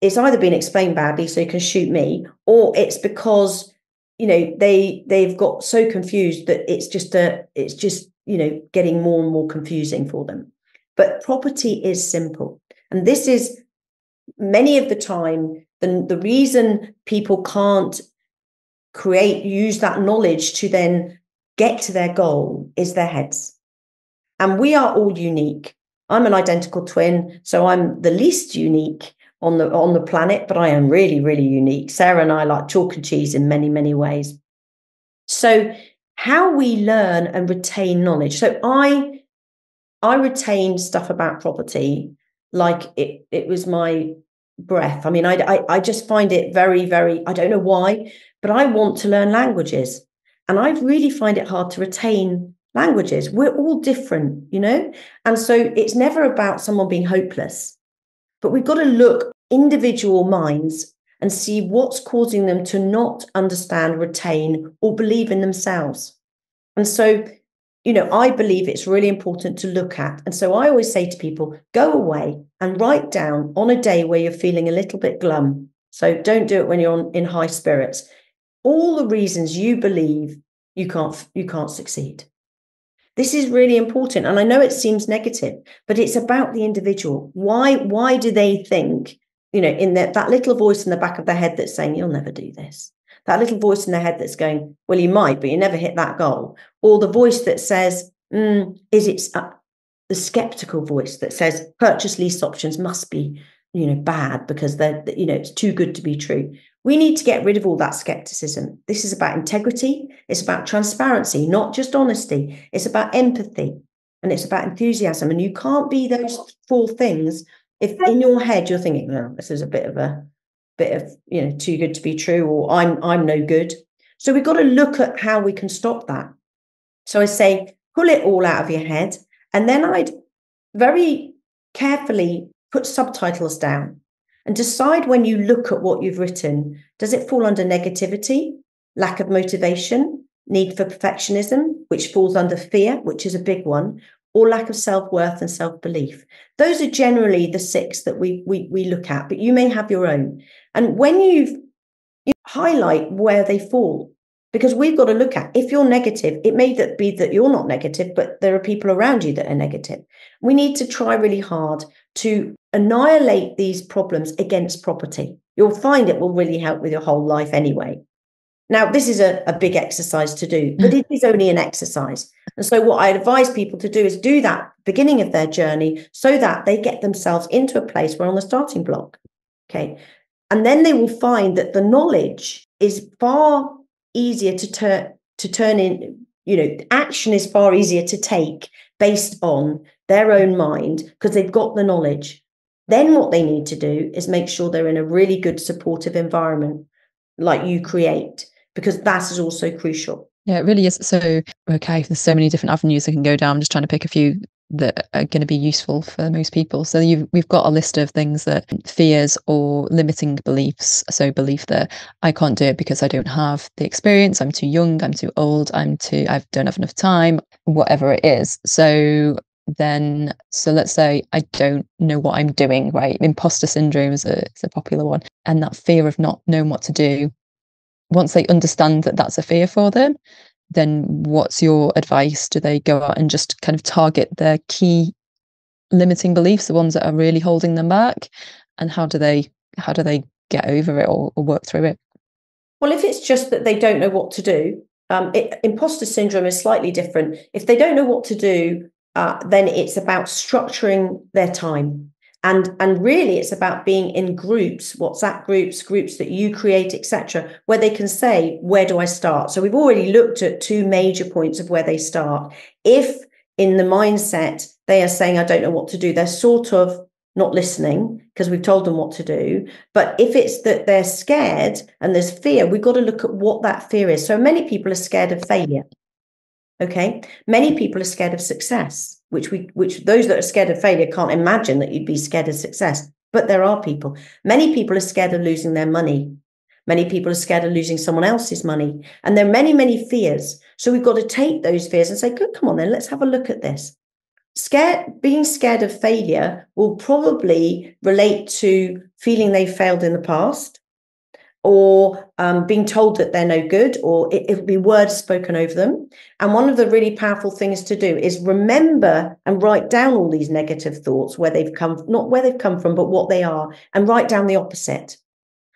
it's either been explained badly so you can shoot me, or it's because you know they they've got so confused that it's just a it's just you know getting more and more confusing for them but property is simple. And this is many of the time the, the reason people can't create, use that knowledge to then get to their goal is their heads. And we are all unique. I'm an identical twin, so I'm the least unique on the on the planet, but I am really, really unique. Sarah and I like chalk and cheese in many, many ways. So, how we learn and retain knowledge. So, I I retain stuff about property like it it was my breath. I mean, I, I, I just find it very, very. I don't know why, but I want to learn languages, and I really find it hard to retain languages. We're all different, you know, and so it's never about someone being hopeless, but we've got to look individual minds and see what's causing them to not understand, retain, or believe in themselves. And so you know, I believe it's really important to look at. And so I always say to people, go away and write down on a day where you're feeling a little bit glum. So don't do it when you're on, in high spirits. All the reasons you believe you can't you can't succeed. This is really important. And I know it seems negative, but it's about the individual. Why, why do they think, you know, in that, that little voice in the back of their head that's saying, you'll never do this? That little voice in their head that's going, well, you might, but you never hit that goal. Or the voice that says, mm, is it uh, the skeptical voice that says purchase lease options must be, you know, bad because they're, you know, it's too good to be true. We need to get rid of all that skepticism. This is about integrity. It's about transparency, not just honesty. It's about empathy and it's about enthusiasm. And you can't be those four things if in your head you're thinking, oh, this is a bit of a bit of you know too good to be true or i'm i'm no good. So we've got to look at how we can stop that. So i say pull it all out of your head and then i'd very carefully put subtitles down and decide when you look at what you've written does it fall under negativity lack of motivation need for perfectionism which falls under fear which is a big one or lack of self-worth and self-belief. Those are generally the six that we we, we look at but you may have your own. And when you've you highlight where they fall because we've got to look at if you're negative it may that be that you're not negative but there are people around you that are negative. We need to try really hard to annihilate these problems against property. You'll find it will really help with your whole life anyway now, this is a, a big exercise to do, mm. but it is only an exercise. And so, what I advise people to do is do that beginning of their journey so that they get themselves into a place where on the starting block. Okay. And then they will find that the knowledge is far easier to turn to turn in, you know, action is far easier to take based on their own mind because they've got the knowledge. Then what they need to do is make sure they're in a really good supportive environment like you create because that is also crucial. Yeah, it really is. So, okay, there's so many different avenues I can go down. I'm just trying to pick a few that are going to be useful for most people. So we've got a list of things that fears or limiting beliefs. So belief that I can't do it because I don't have the experience. I'm too young. I'm too old. I'm too. I don't have enough time. Whatever it is. So then, so let's say I don't know what I'm doing. Right, imposter syndrome is a, is a popular one, and that fear of not knowing what to do once they understand that that's a fear for them, then what's your advice? Do they go out and just kind of target their key limiting beliefs, the ones that are really holding them back? And how do they how do they get over it or, or work through it? Well, if it's just that they don't know what to do, um, it, imposter syndrome is slightly different. If they don't know what to do, uh, then it's about structuring their time and and really it's about being in groups whatsapp groups groups that you create etc where they can say where do i start? So we've already looked at two major points of where they start. If in the mindset they are saying i don't know what to do they're sort of not listening because we've told them what to do. But if it's that they're scared and there's fear we've got to look at what that fear is. So many people are scared of failure okay? Many people are scared of success which we which those that are scared of failure can't imagine that you'd be scared of success but there are people. Many people are scared of losing their money. Many people are scared of losing someone else's money. And there are many many fears. So we've got to take those fears and say good come on then let's have a look at this. Scared being scared of failure will probably relate to feeling they failed in the past or um, being told that they're no good, or it, would be words spoken over them. And one of the really powerful things to do is remember and write down all these negative thoughts where they've come, not where they've come from, but what they are, and write down the opposite.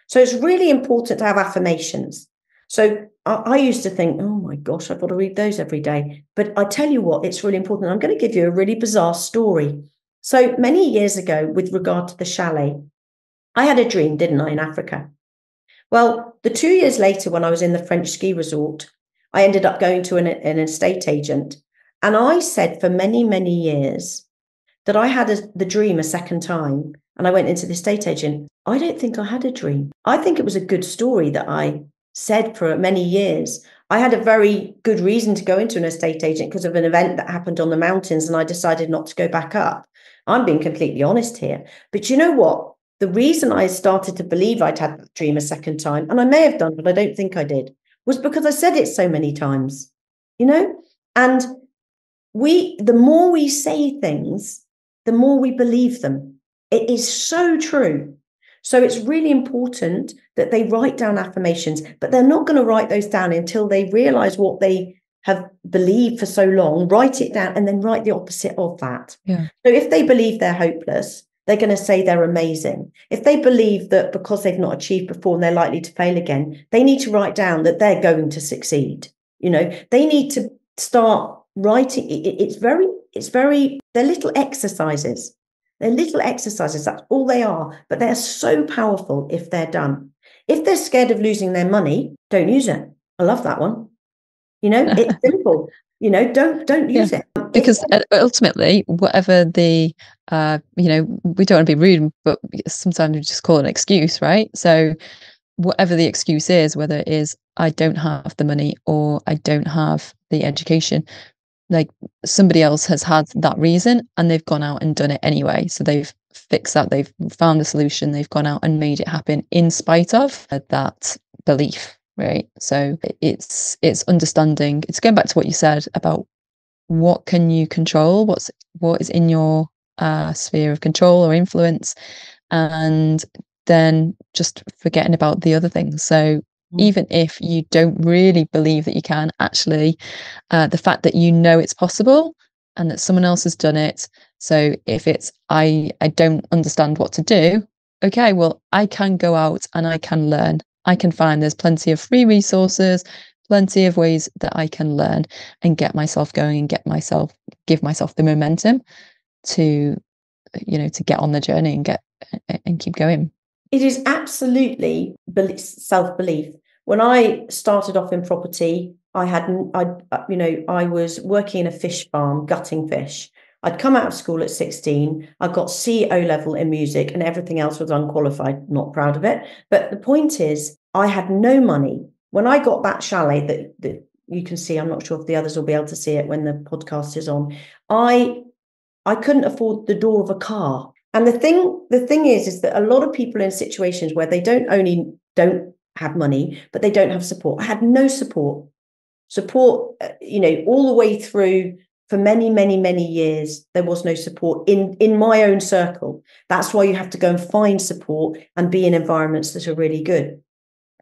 So it's really important to have affirmations. So I, I used to think, oh my gosh, I've got to read those every day. But I tell you what, it's really important. I'm going to give you a really bizarre story. So many years ago, with regard to the chalet, I had a dream, didn't I, in Africa? Well, the two years later, when I was in the French ski resort, I ended up going to an, an estate agent. And I said for many, many years that I had a, the dream a second time. And I went into the estate agent. I don't think I had a dream. I think it was a good story that I said for many years. I had a very good reason to go into an estate agent because of an event that happened on the mountains, and I decided not to go back up. I'm being completely honest here. But you know what? The reason I started to believe I'd had that dream a second time, and I may have done, but I don't think I did, was because I said it so many times, you know? And we, the more we say things, the more we believe them. It is so true. So it's really important that they write down affirmations, but they're not going to write those down until they realize what they have believed for so long, write it down and then write the opposite of that. Yeah. So if they believe they're hopeless, they're going to say they're amazing. If they believe that because they've not achieved before and they're likely to fail again, they need to write down that they're going to succeed. You know, they need to start writing. It's very, it's very, they're little exercises. They're little exercises. That's all they are. But they're so powerful if they're done. If they're scared of losing their money, don't use it. I love that one. You know, it's simple. You know, don't don't use yeah. it because ultimately, whatever the uh, you know, we don't want to be rude, but sometimes we just call it an excuse, right? So, whatever the excuse is, whether it is I don't have the money or I don't have the education, like somebody else has had that reason and they've gone out and done it anyway. So they've fixed that, they've found a solution, they've gone out and made it happen in spite of that belief right so it's it's understanding it's going back to what you said about what can you control? What's what is in your uh, sphere of control or influence? And then just forgetting about the other things. So mm. even if you don't really believe that you can actually uh, the fact that you know it's possible and that someone else has done it. So if it's i i don't understand what to do okay well i can go out and i can learn. I can find there's plenty of free resources plenty of ways that I can learn and get myself going and get myself give myself the momentum to you know to get on the journey and get and keep going it is absolutely self-belief when i started off in property i had i uh, you know i was working in a fish farm gutting fish I'd come out of school at 16. I got C O level in music and everything else was unqualified. Not proud of it. But the point is, I had no money when I got that chalet that, that you can see, I'm not sure if the others will be able to see it when the podcast is on. I I couldn't afford the door of a car. And the thing, the thing is, is that a lot of people in situations where they don't only don't have money, but they don't have support. I had no support. Support, uh, you know, all the way through for many, many, many years, there was no support in in my own circle. That's why you have to go and find support and be in environments that are really good.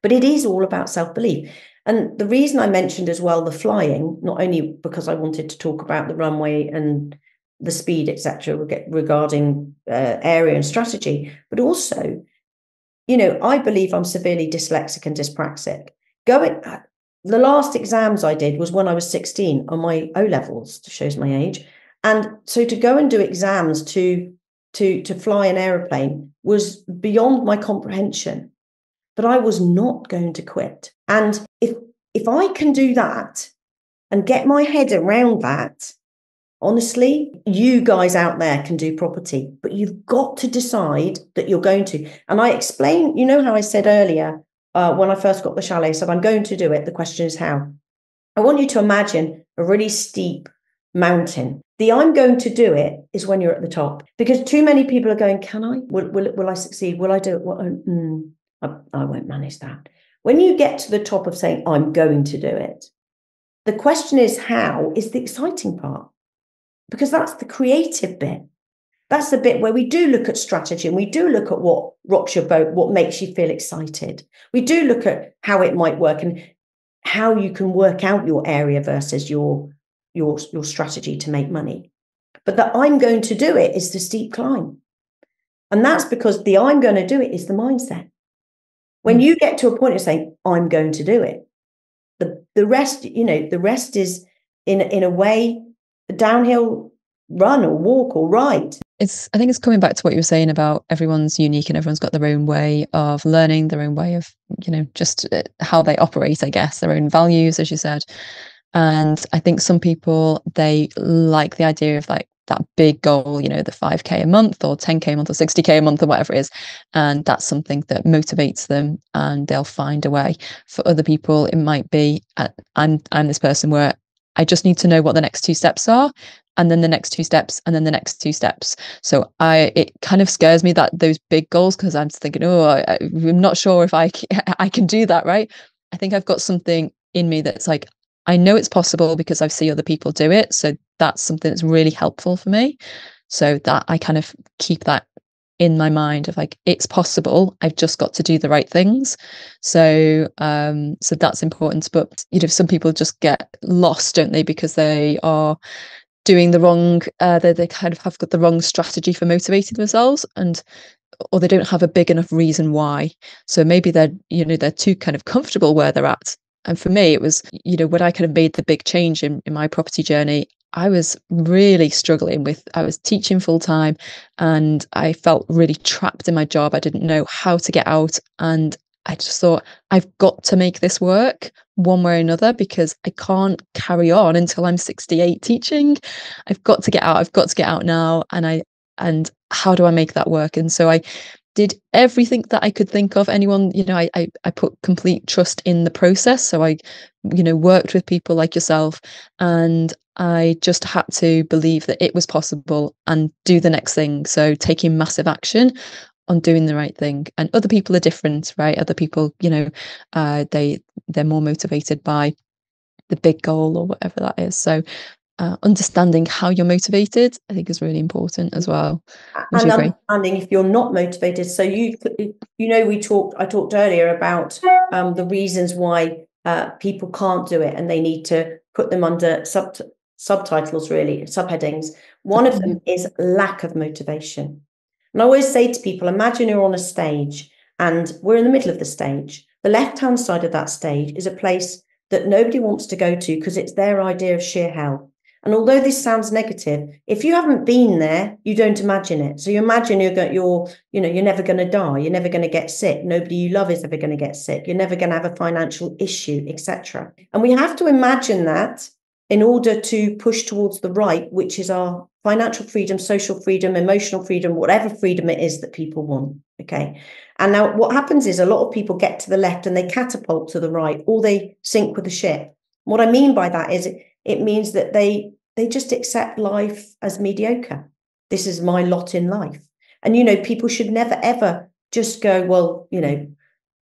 But it is all about self belief. And the reason I mentioned as well the flying, not only because I wanted to talk about the runway and the speed, etc., regarding uh, area and strategy, but also, you know, I believe I'm severely dyslexic and dyspraxic. Going, uh, the last exams I did was when I was 16 on my O levels, shows my age. And so to go and do exams to to to fly an aeroplane was beyond my comprehension but I was not going to quit. And if if I can do that and get my head around that, honestly, you guys out there can do property, but you've got to decide that you're going to. And I explain, you know how I said earlier uh, when I first got the chalet, said I'm going to do it. The question is how. I want you to imagine a really steep mountain. The I'm going to do it is when you're at the top because too many people are going, Can I? Will, will, will I succeed? Will I do it? Mm, I, I won't manage that. When you get to the top of saying, I'm going to do it, the question is how is the exciting part because that's the creative bit. That's the bit where we do look at strategy and we do look at what rocks your boat, what makes you feel excited. We do look at how it might work and how you can work out your area versus your your your strategy to make money. But that I'm going to do it is the steep climb. And that's because the I'm going to do it is the mindset. When mm. you get to a point of saying, I'm going to do it, the, the rest, you know, the rest is in in a way a downhill run or walk or ride. It's I think it's coming back to what you were saying about everyone's unique and everyone's got their own way of learning, their own way of, you know, just uh, how they operate, I guess, their own values, as you said. And I think some people they like the idea of like that big goal, you know, the 5K a month or 10K a month or 60K a month or whatever it is. And that's something that motivates them and they'll find a way. For other people, it might be uh, I'm I'm this person where I just need to know what the next two steps are and then the next two steps and then the next two steps so i it kind of scares me that those big goals because i'm thinking oh I, i'm not sure if i i can do that right i think i've got something in me that's like I know it's possible because I've seen other people do it. So that's something that's really helpful for me. So that I kind of keep that in my mind of like it's possible i've just got to do the right things so um so that's important but you know some people just get lost don't they because they are doing the wrong uh they, they kind of have got the wrong strategy for motivating themselves and or they don't have a big enough reason why so maybe they're you know they're too kind of comfortable where they're at and for me, it was, you know, when I kind of made the big change in, in my property journey, I was really struggling with, I was teaching full time and I felt really trapped in my job. I didn't know how to get out. And I just thought, I've got to make this work one way or another because I can't carry on until I'm 68 teaching. I've got to get out. I've got to get out now. And I, and how do I make that work? And so I did everything that I could think of. Anyone, you know, I, I, I put complete trust in the process. So I, you know, worked with people like yourself and I just had to believe that it was possible and do the next thing. So taking massive action on doing the right thing. And other people are different, right? Other people, you know, uh, they they're more motivated by the big goal or whatever that is. So uh, understanding how you're motivated, I think is really important as well. And understanding if you're not motivated. So you you know we talked I talked earlier about um, the reasons why uh, people can't do it and they need to put them under sub subtitles really subheadings. One of them is lack of motivation. And I always say to people, imagine you're on a stage and we're in the middle of the stage. The left hand side of that stage is a place that nobody wants to go to because it's their idea of sheer hell. And although this sounds negative, if you haven't been there, you don't imagine it. So you imagine you're going, you're, you know, you're never going to die, you're never going to get sick, nobody you love is ever going to get sick, you're never going to have a financial issue, etc. And we have to imagine that in order to push towards the right, which is our financial freedom, social freedom, emotional freedom, whatever freedom it is that people want. Okay. And now what happens is a lot of people get to the left and they catapult to the right or they sink with the ship. What I mean by that is it, means that they they just accept life as mediocre. This is my lot in life. And you know, people should never ever just go, well, you know,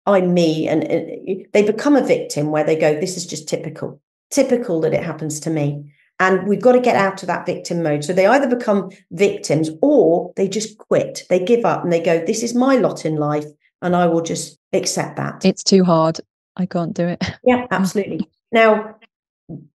I'm me. And, and they become a victim where they go, this is just typical, typical that it happens to me. And we've got to get out of that victim mode. So they either become victims or they just quit. They give up and they go, This is my lot in life. And I will just accept that. It's too hard. I can't do it. Yeah, absolutely. Now,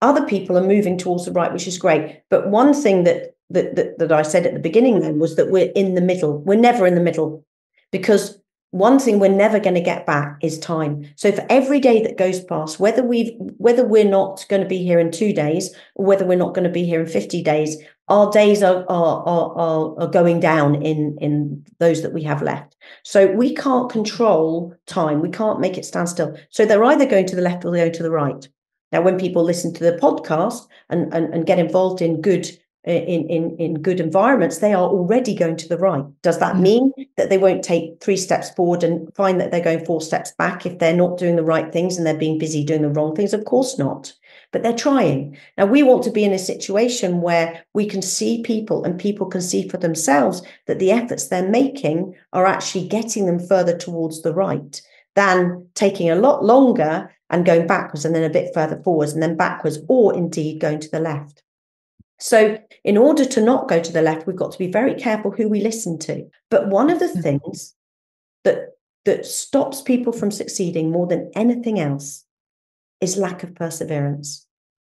other people are moving towards the right, which is great. But one thing that that, that, that I said at the beginning then was that we're in the middle. We're never in the middle because one thing we're never going to get back is time. So for every day that goes past whether we've whether we're not going to be here in two days or whether we're not going to be here in 50 days our days are are are, are going down in in those that we have left. So we can't control time. We can't make it stand still. So they're either going to the left or they go to the right now when people listen to the podcast and and, and get involved in good in, in, in good environments, they are already going to the right. Does that mm. mean that they won't take three steps forward and find that they're going four steps back if they're not doing the right things and they're being busy doing the wrong things? Of course not. But they're trying. Now, we want to be in a situation where we can see people and people can see for themselves that the efforts they're making are actually getting them further towards the right than taking a lot longer and going backwards and then a bit further forwards and then backwards, or indeed going to the left. So, in order to not go to the left, we've got to be very careful who we listen to. But one of the mm-hmm. things that that stops people from succeeding more than anything else is lack of perseverance.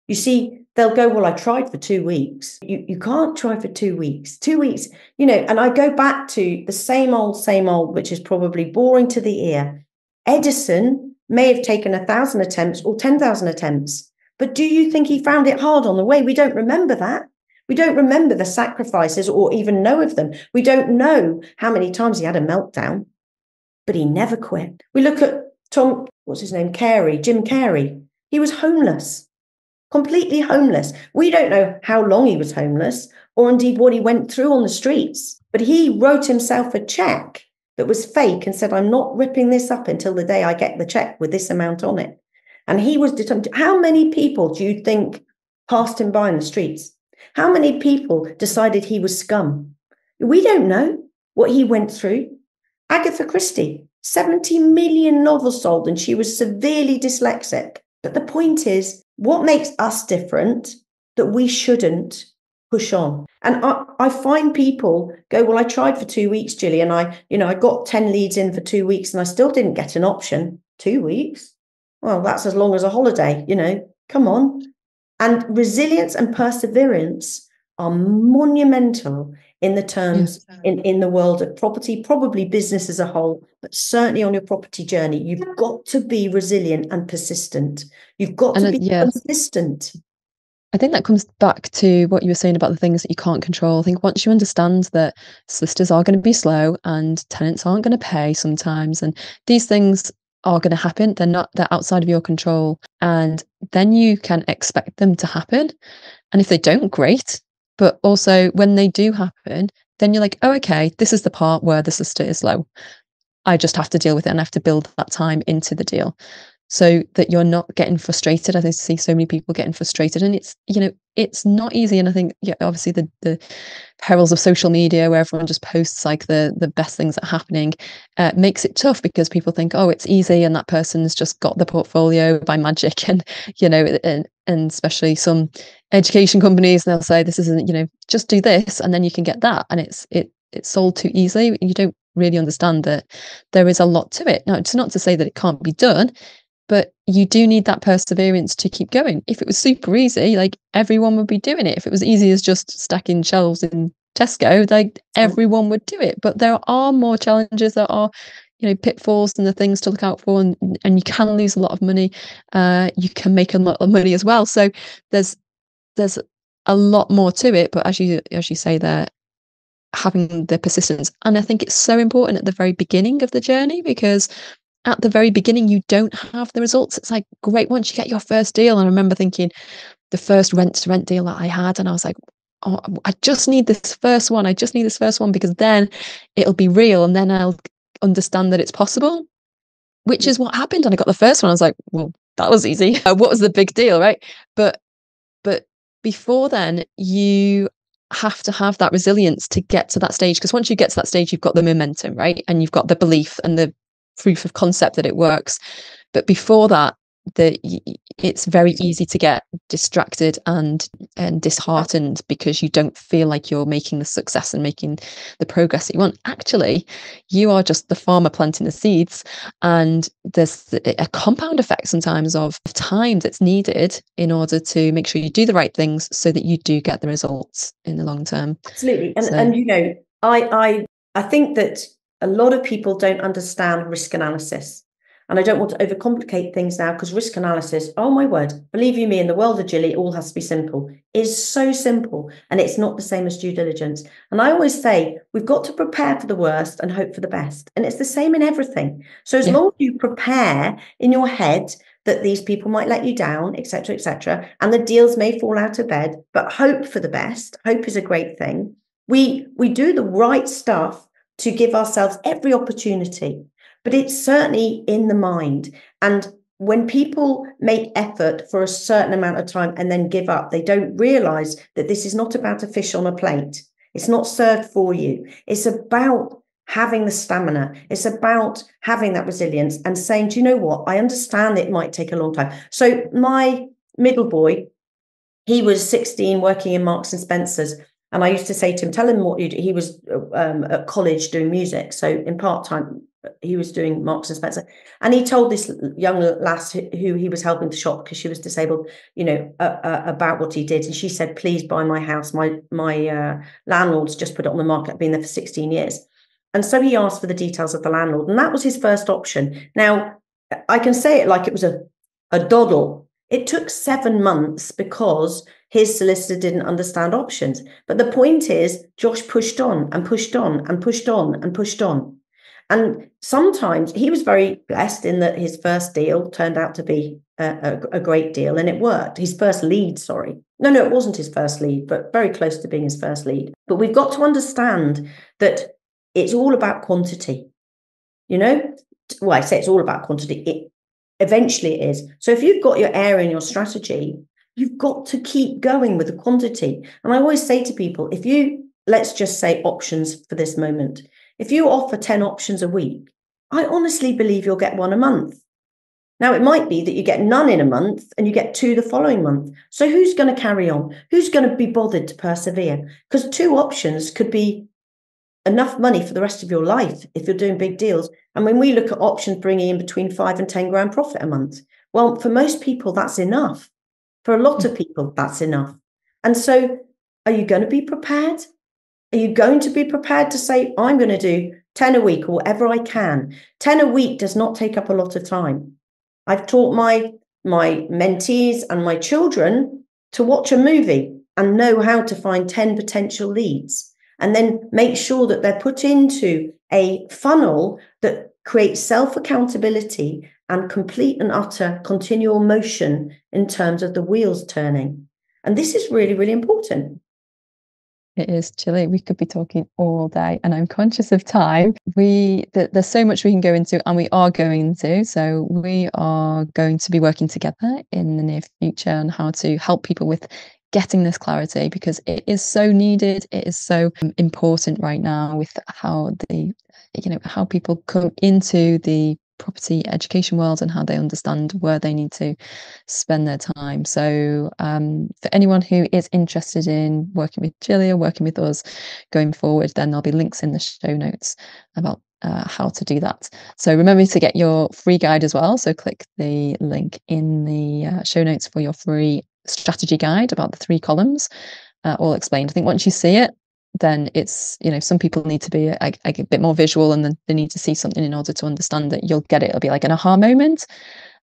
You see, they'll go, Well, I tried for two weeks. You, you can't try for two weeks. Two weeks, you know, and I go back to the same old, same old, which is probably boring to the ear. Edison may have taken a thousand attempts or 10,000 attempts. But do you think he found it hard on the way? We don't remember that. We don't remember the sacrifices or even know of them. We don't know how many times he had a meltdown, but he never quit. We look at Tom, what's his name? Carrey, Jim Carrey. He was homeless, completely homeless. We don't know how long he was homeless or indeed what he went through on the streets, but he wrote himself a check that was fake and said, I'm not ripping this up until the day I get the check with this amount on it. And he was determined. How many people do you think passed him by in the streets? How many people decided he was scum? We don't know what he went through. Agatha Christie, 70 million novels sold, and she was severely dyslexic. But the point is, what makes us different that we shouldn't push on? And I, I find people go, Well, I tried for two weeks, Gillie, and I, you know, I got 10 leads in for two weeks and I still didn't get an option. Two weeks? Well, that's as long as a holiday, you know, come on. And resilience and perseverance are monumental in the terms yes. in, in the world of property, probably business as a whole, but certainly on your property journey. You've got to be resilient and persistent. You've got and to be yes. consistent. I think that comes back to what you were saying about the things that you can't control. I think once you understand that solicitors are going to be slow and tenants aren't going to pay sometimes, and these things are going to happen. They're not, they're outside of your control. And then you can expect them to happen. And if they don't, great. But also, when they do happen, then you're like, oh, okay, this is the part where the solicitor is low. I just have to deal with it and I have to build that time into the deal. So that you're not getting frustrated. I see so many people getting frustrated, and it's you know it's not easy. And I think yeah, obviously the the perils of social media, where everyone just posts like the the best things that are happening, uh, makes it tough because people think oh it's easy, and that person's just got the portfolio by magic, and you know and and especially some education companies, they'll say this isn't you know just do this and then you can get that, and it's it it's sold too easily. You don't really understand that there is a lot to it. Now, it's not to say that it can't be done but you do need that perseverance to keep going. If it was super easy, like everyone would be doing it. If it was easy as just stacking shelves in Tesco, like everyone would do it. But there are more challenges. There are, you know, pitfalls and the things to look out for, and and you can lose a lot of money. Uh, you can make a lot of money as well. So there's there's a lot more to it. But as you as you say there, having the persistence, and I think it's so important at the very beginning of the journey because at the very beginning you don't have the results. It's like great once you get your first deal. And i remember thinking the first rent to rent deal that i had and i was like oh i just need this first one. I just need this first one because then it'll be real and then i'll understand that it's possible. Which is what happened. And i got the first one. I was like well that was easy. What was the big deal? Right? But but before then you have to have that resilience to get to that stage. Because once you get to that stage you've got the momentum right? And you've got the belief and the proof of concept that it works. But before that, the it's very easy to get distracted and and disheartened because you don't feel like you're making the success and making the progress that you want. Actually you are just the farmer planting the seeds and there's a compound effect sometimes of time that's needed in order to make sure you do the right things so that you do get the results in the long term. Absolutely. And so, and you know i i i think that a lot of people don't understand risk analysis. And I don't want to overcomplicate things now because risk analysis, oh my word, believe you me, in the world of Gillie, it all has to be simple. It's so simple and it's not the same as due diligence. And I always say we've got to prepare for the worst and hope for the best. And it's the same in everything. So as yeah. long as you prepare in your head that these people might let you down, etc., etc., and the deals may fall out of bed, but hope for the best. Hope is a great thing. We we do the right stuff to give ourselves every opportunity, but it's certainly in the mind. And when people make effort for a certain amount of time and then give up, they don't realize that this is not about a fish on a plate. It's not served for you. It's about having the stamina. It's about having that resilience and saying, do you know what? I understand it might take a long time. So my middle boy, he was 16 working in Marks and Spencer's and I used to say to him, tell him what you do. He was um, at college doing music. So in part time, he was doing Marks and Spencer. And he told this young lass who he was helping to shop because she was disabled, you know, uh, uh, about what he did. And she said, please buy my house. My, my uh, landlord's just put it on the market. I've been there for 16 years. And so he asked for the details of the landlord. And that was his first option. Now, I can say it like it was a, a doddle. It took seven months because his solicitor didn't understand options. But the point is, Josh pushed on and pushed on and pushed on and pushed on. And sometimes he was very blessed in that his first deal turned out to be a, a, a, great deal and it worked. His first lead, sorry. No, no, it wasn't his first lead, but very close to being his first lead. But we've got to understand that it's all about quantity. You know, well, I say it's all about quantity. It eventually it is. So if you've got your area and your strategy, You've got to keep going with the quantity. And I always say to people if you, let's just say options for this moment, if you offer 10 options a week, I honestly believe you'll get one a month. Now, it might be that you get none in a month and you get two the following month. So, who's going to carry on? Who's going to be bothered to persevere? Because two options could be enough money for the rest of your life if you're doing big deals. And when we look at options bringing in between five and 10 grand profit a month, well, for most people, that's enough. For a lot of mm. people, that's enough. And so, are you going to be prepared? Are you going to be prepared to say, I'm going to do 10 a week or whatever I can? 10 a week does not take up a lot of time. I've taught my, my mentees and my children to watch a movie and know how to find 10 potential leads and then make sure that they're put into a funnel that creates self accountability and complete and utter continual motion in terms of the wheels turning. And this is really, really important. It is Gillie. We could be talking all day, and I'm conscious of time. We th- there's so much we can go into, and we are going into. So we are going to be working together in the near future on how to help people with getting this clarity because it is so needed. It is so um, important right now with how the you know how people come into the property education world and how they understand where they need to spend their time. So, um, for anyone who is interested in working with Gillie, working with us going forward, then there'll be links in the show notes about uh, how to do that. So, remember to get your free guide as well. So, click the link in the uh, show notes for your free strategy guide about the three columns. Uh, all explained. I think once you see it, then it's you know some people need to be a, a, bit more visual and then they need to see something in order to understand that you'll get it it'll be like an aha moment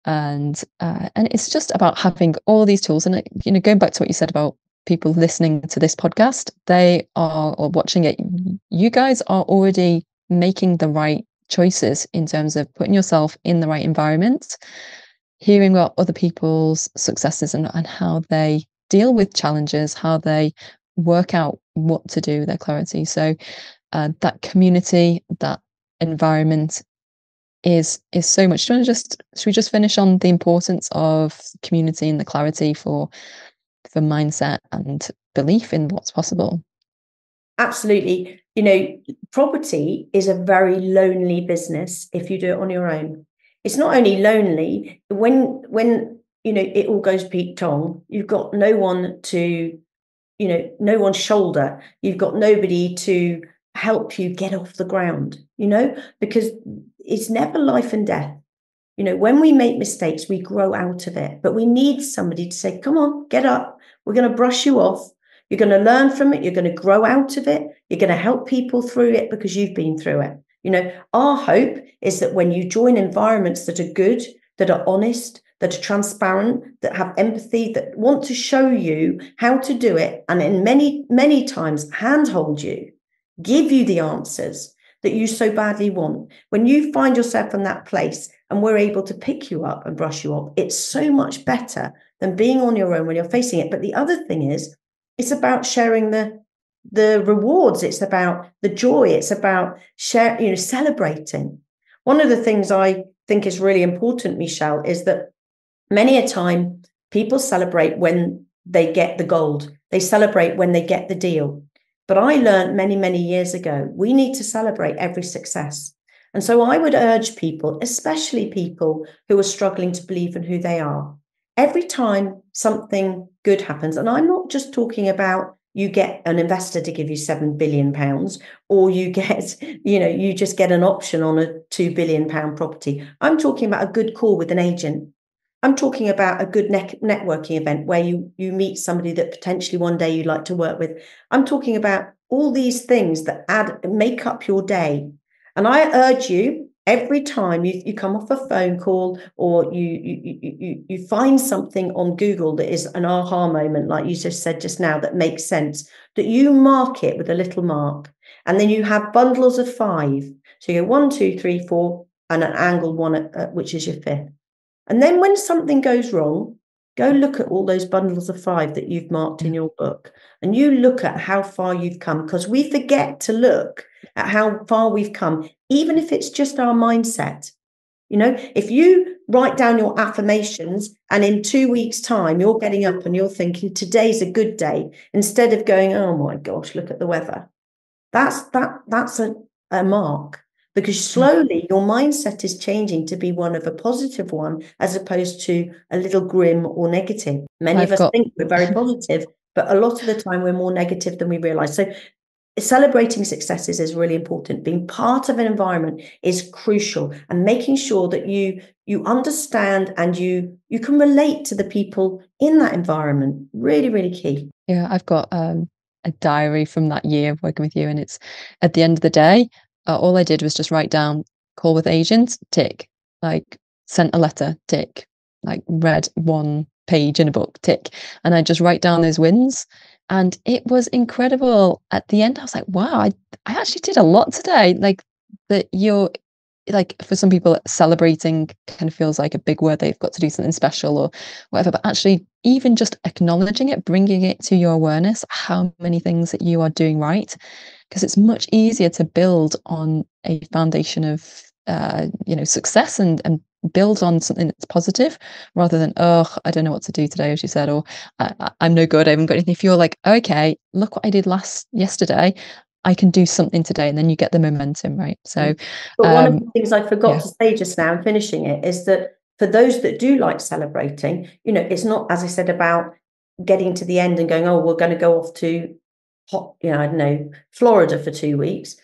and uh, and it's just about having all these tools and you know going back to what you said about people listening to this podcast they are or watching it you guys are already making the right choices in terms of putting yourself in the right environment hearing about other people's successes and, and how they deal with challenges how they work out what to do with their clarity. So uh, that community, that environment is is so much. Do you want to just should we just finish on the importance of community and the clarity for for mindset and belief in what's possible? Absolutely. You know, property is a very lonely business if you do it on your own. It's not only lonely when when you know it all goes Pete Tong, you've got no one to you know no one's shoulder. You've got nobody to help you get off the ground you know? Because it's never life and death. You know when we make mistakes we grow out of it but we need somebody to say come on get up. We're going to brush you off. You're going to learn from it. You're going to grow out of it. You're going to help people through it because you've been through it you know our hope is that when you join environments that are good that are honest that are transparent, that have empathy, that want to show you how to do it, and in many, many times handhold you, give you the answers that you so badly want. When you find yourself in that place and we're able to pick you up and brush you off, it's so much better than being on your own when you're facing it. But the other thing is, it's about sharing the the rewards. It's about the joy. It's about share, you know, celebrating. One of the things I think is really important, Michelle, is that Many a time, people celebrate when they get the gold, they celebrate when they get the deal. But I learned many, many years ago, we need to celebrate every success. And so I would urge people, especially people who are struggling to believe in who they are, every time something good happens, and I'm not just talking about you get an investor to give you 7 billion pounds or you get you know you just get an option on a 2 billion pound property i'm talking about a good call with an agent I'm talking about a good ne- networking event where you you meet somebody that potentially one day you'd like to work with. I'm talking about all these things that add make up your day. And I urge you every time you, you come off a phone call or you, you you you find something on Google that is an aha moment, like you just said just now, that makes sense, that you mark it with a little mark. And then you have bundles of five. So you go one, two, three, four, and an angle one, uh, which is your fifth. And then when something goes wrong, go look at all those bundles of five that you've marked in your book and you look at how far you've come because we forget to look at how far we've come, even if it's just our mindset. You know, if you write down your affirmations and in two weeks' time you're getting up and you're thinking today's a good day instead of going, oh my gosh, look at the weather. That's that that's a, a mark because mm. slowly your mindset is changing to be one of a positive one as opposed to a little grim or negative. Many I've of us got... think we're very positive, but a lot of the time we're more negative than we realize. So celebrating successes is really important being part of an environment is crucial and making sure that you you understand and you you can relate to the people in that environment really really key yeah i've got um a diary from that year working with you and it's at the end of the day uh, all I did was just write down call with agent, tick, like sent a letter, tick, like read one page in a book, tick. And I just write down those wins. And it was incredible. At the end, I was like, wow, I, I actually did a lot today. Like that you're like for some people celebrating kind of feels like a big word they've got to do something special or whatever but actually even just acknowledging it bringing it to your awareness how many things that you are doing right because it's much easier to build on a foundation of uh, you know success and and build on something that's positive rather than oh i don't know what to do today as you said or i'm no good i haven't got anything if you're like okay look what i did last yesterday I can do something today, and then you get the momentum, right? So, but one um, of the things I forgot yeah. to say just now, and finishing it, is that for those that do like celebrating, you know, it's not as I said about getting to the end and going, oh, we're going to go off to hot, you know, I don't know, Florida for two weeks.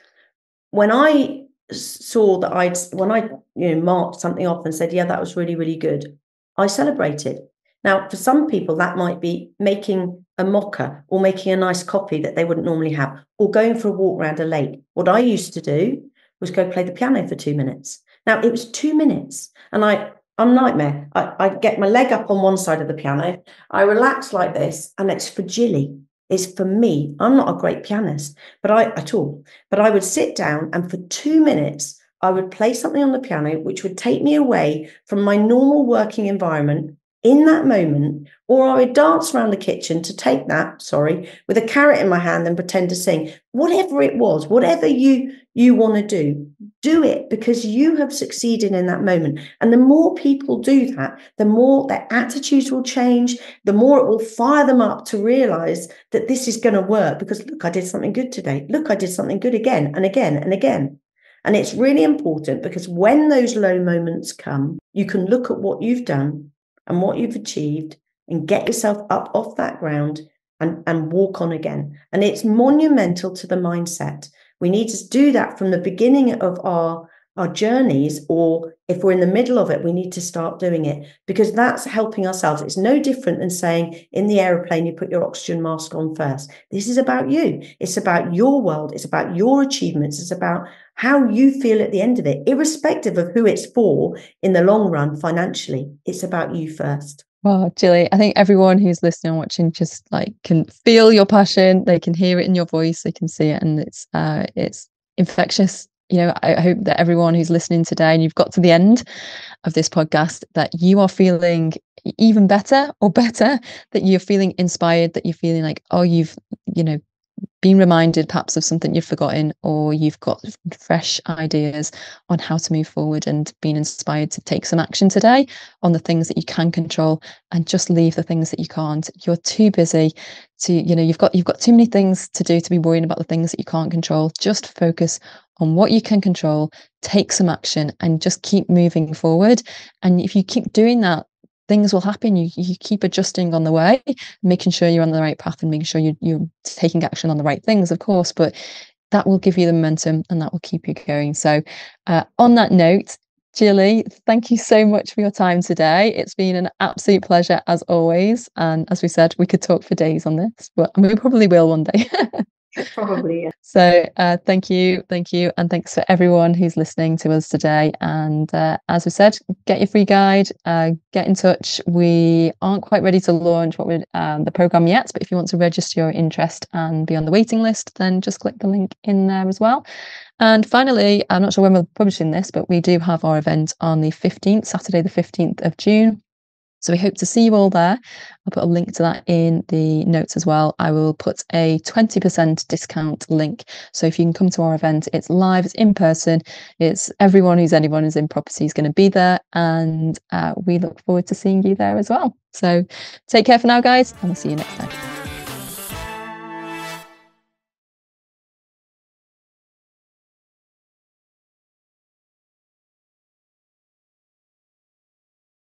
When I saw that I'd when I you know marked something off and said, yeah, that was really really good, I celebrated. Now, for some people, that might be making a mocha or making a nice copy that they wouldn't normally have, or going for a walk around a lake. What I used to do was go play the piano for two minutes. Now it was two minutes, and I I'm nightmare. I, I get my leg up on one side of the piano, I relax like this, and it's for Gillie. It's for me. I'm not a great pianist, but I at all. But I would sit down and for two minutes I would play something on the piano, which would take me away from my normal working environment in that moment, or I would dance around the kitchen to take that, sorry, with a carrot in my hand and pretend to sing. Whatever it was, whatever you you want to do, do it because you have succeeded in that moment. And the more people do that, the more their attitudes will change, the more it will fire them up to realize that this is going to work because look, I did something good today. Look, I did something good again and again and again. And it's really important because when those low moments come, you can look at what you've done and what you've achieved and get yourself up off that ground and, and walk on again. And it's monumental to the mindset. We need to do that from the beginning of our our journeys, or if we're in the middle of it, we need to start doing it because that's helping ourselves. It's no different than saying in the aeroplane, you put your oxygen mask on first. This is about you. It's about your world. It's about your achievements. It's about how you feel at the end of it, irrespective of who it's for in the long run financially. It's about you first. Well, Gillie, I think everyone who's listening and watching just like can feel your passion. They can hear it in your voice. They can see it, and it's uh, it's infectious you know, I hope that everyone who's listening today and you've got to the end of this podcast, that you are feeling even better or better, that you're feeling inspired, that you're feeling like, oh, you've, you know, been reminded perhaps of something you've forgotten or you've got fresh ideas on how to move forward and being inspired to take some action today on the things that you can control and just leave the things that you can't. You're too busy to you know you've got you've got too many things to do to be worrying about the things that you can't control. Just focus on what you can control take some action and just keep moving forward. And if you keep doing that things will happen. You you keep adjusting on the way, making sure you're on the right path and making sure you you're taking action on the right things, of course. But that will give you the momentum and that will keep you going. So, uh, on that note, Gillie, thank you so much for your time today. It's been an absolute pleasure as always. And as we said, we could talk for days on this, but we probably will one day. Probably. Yeah. So uh, thank you, thank you, and thanks for everyone who's listening to us today. And uh, as we said, get your free guide, uh, get in touch. We aren't quite ready to launch what we um, the program yet, but if you want to register your interest and be on the waiting list, then just click the link in there as well. And finally, I'm not sure when we're publishing this, but we do have our event on the 15th, Saturday, the 15th of June. So we hope to see you all there. I'll put a link to that in the notes as well. I will put a 20% discount link. So if you can come to our event, it's live, it's in person, it's everyone who's anyone who's in property is going to be there. And uh, we look forward to seeing you there as well. So take care for now, guys, and we'll see you next time.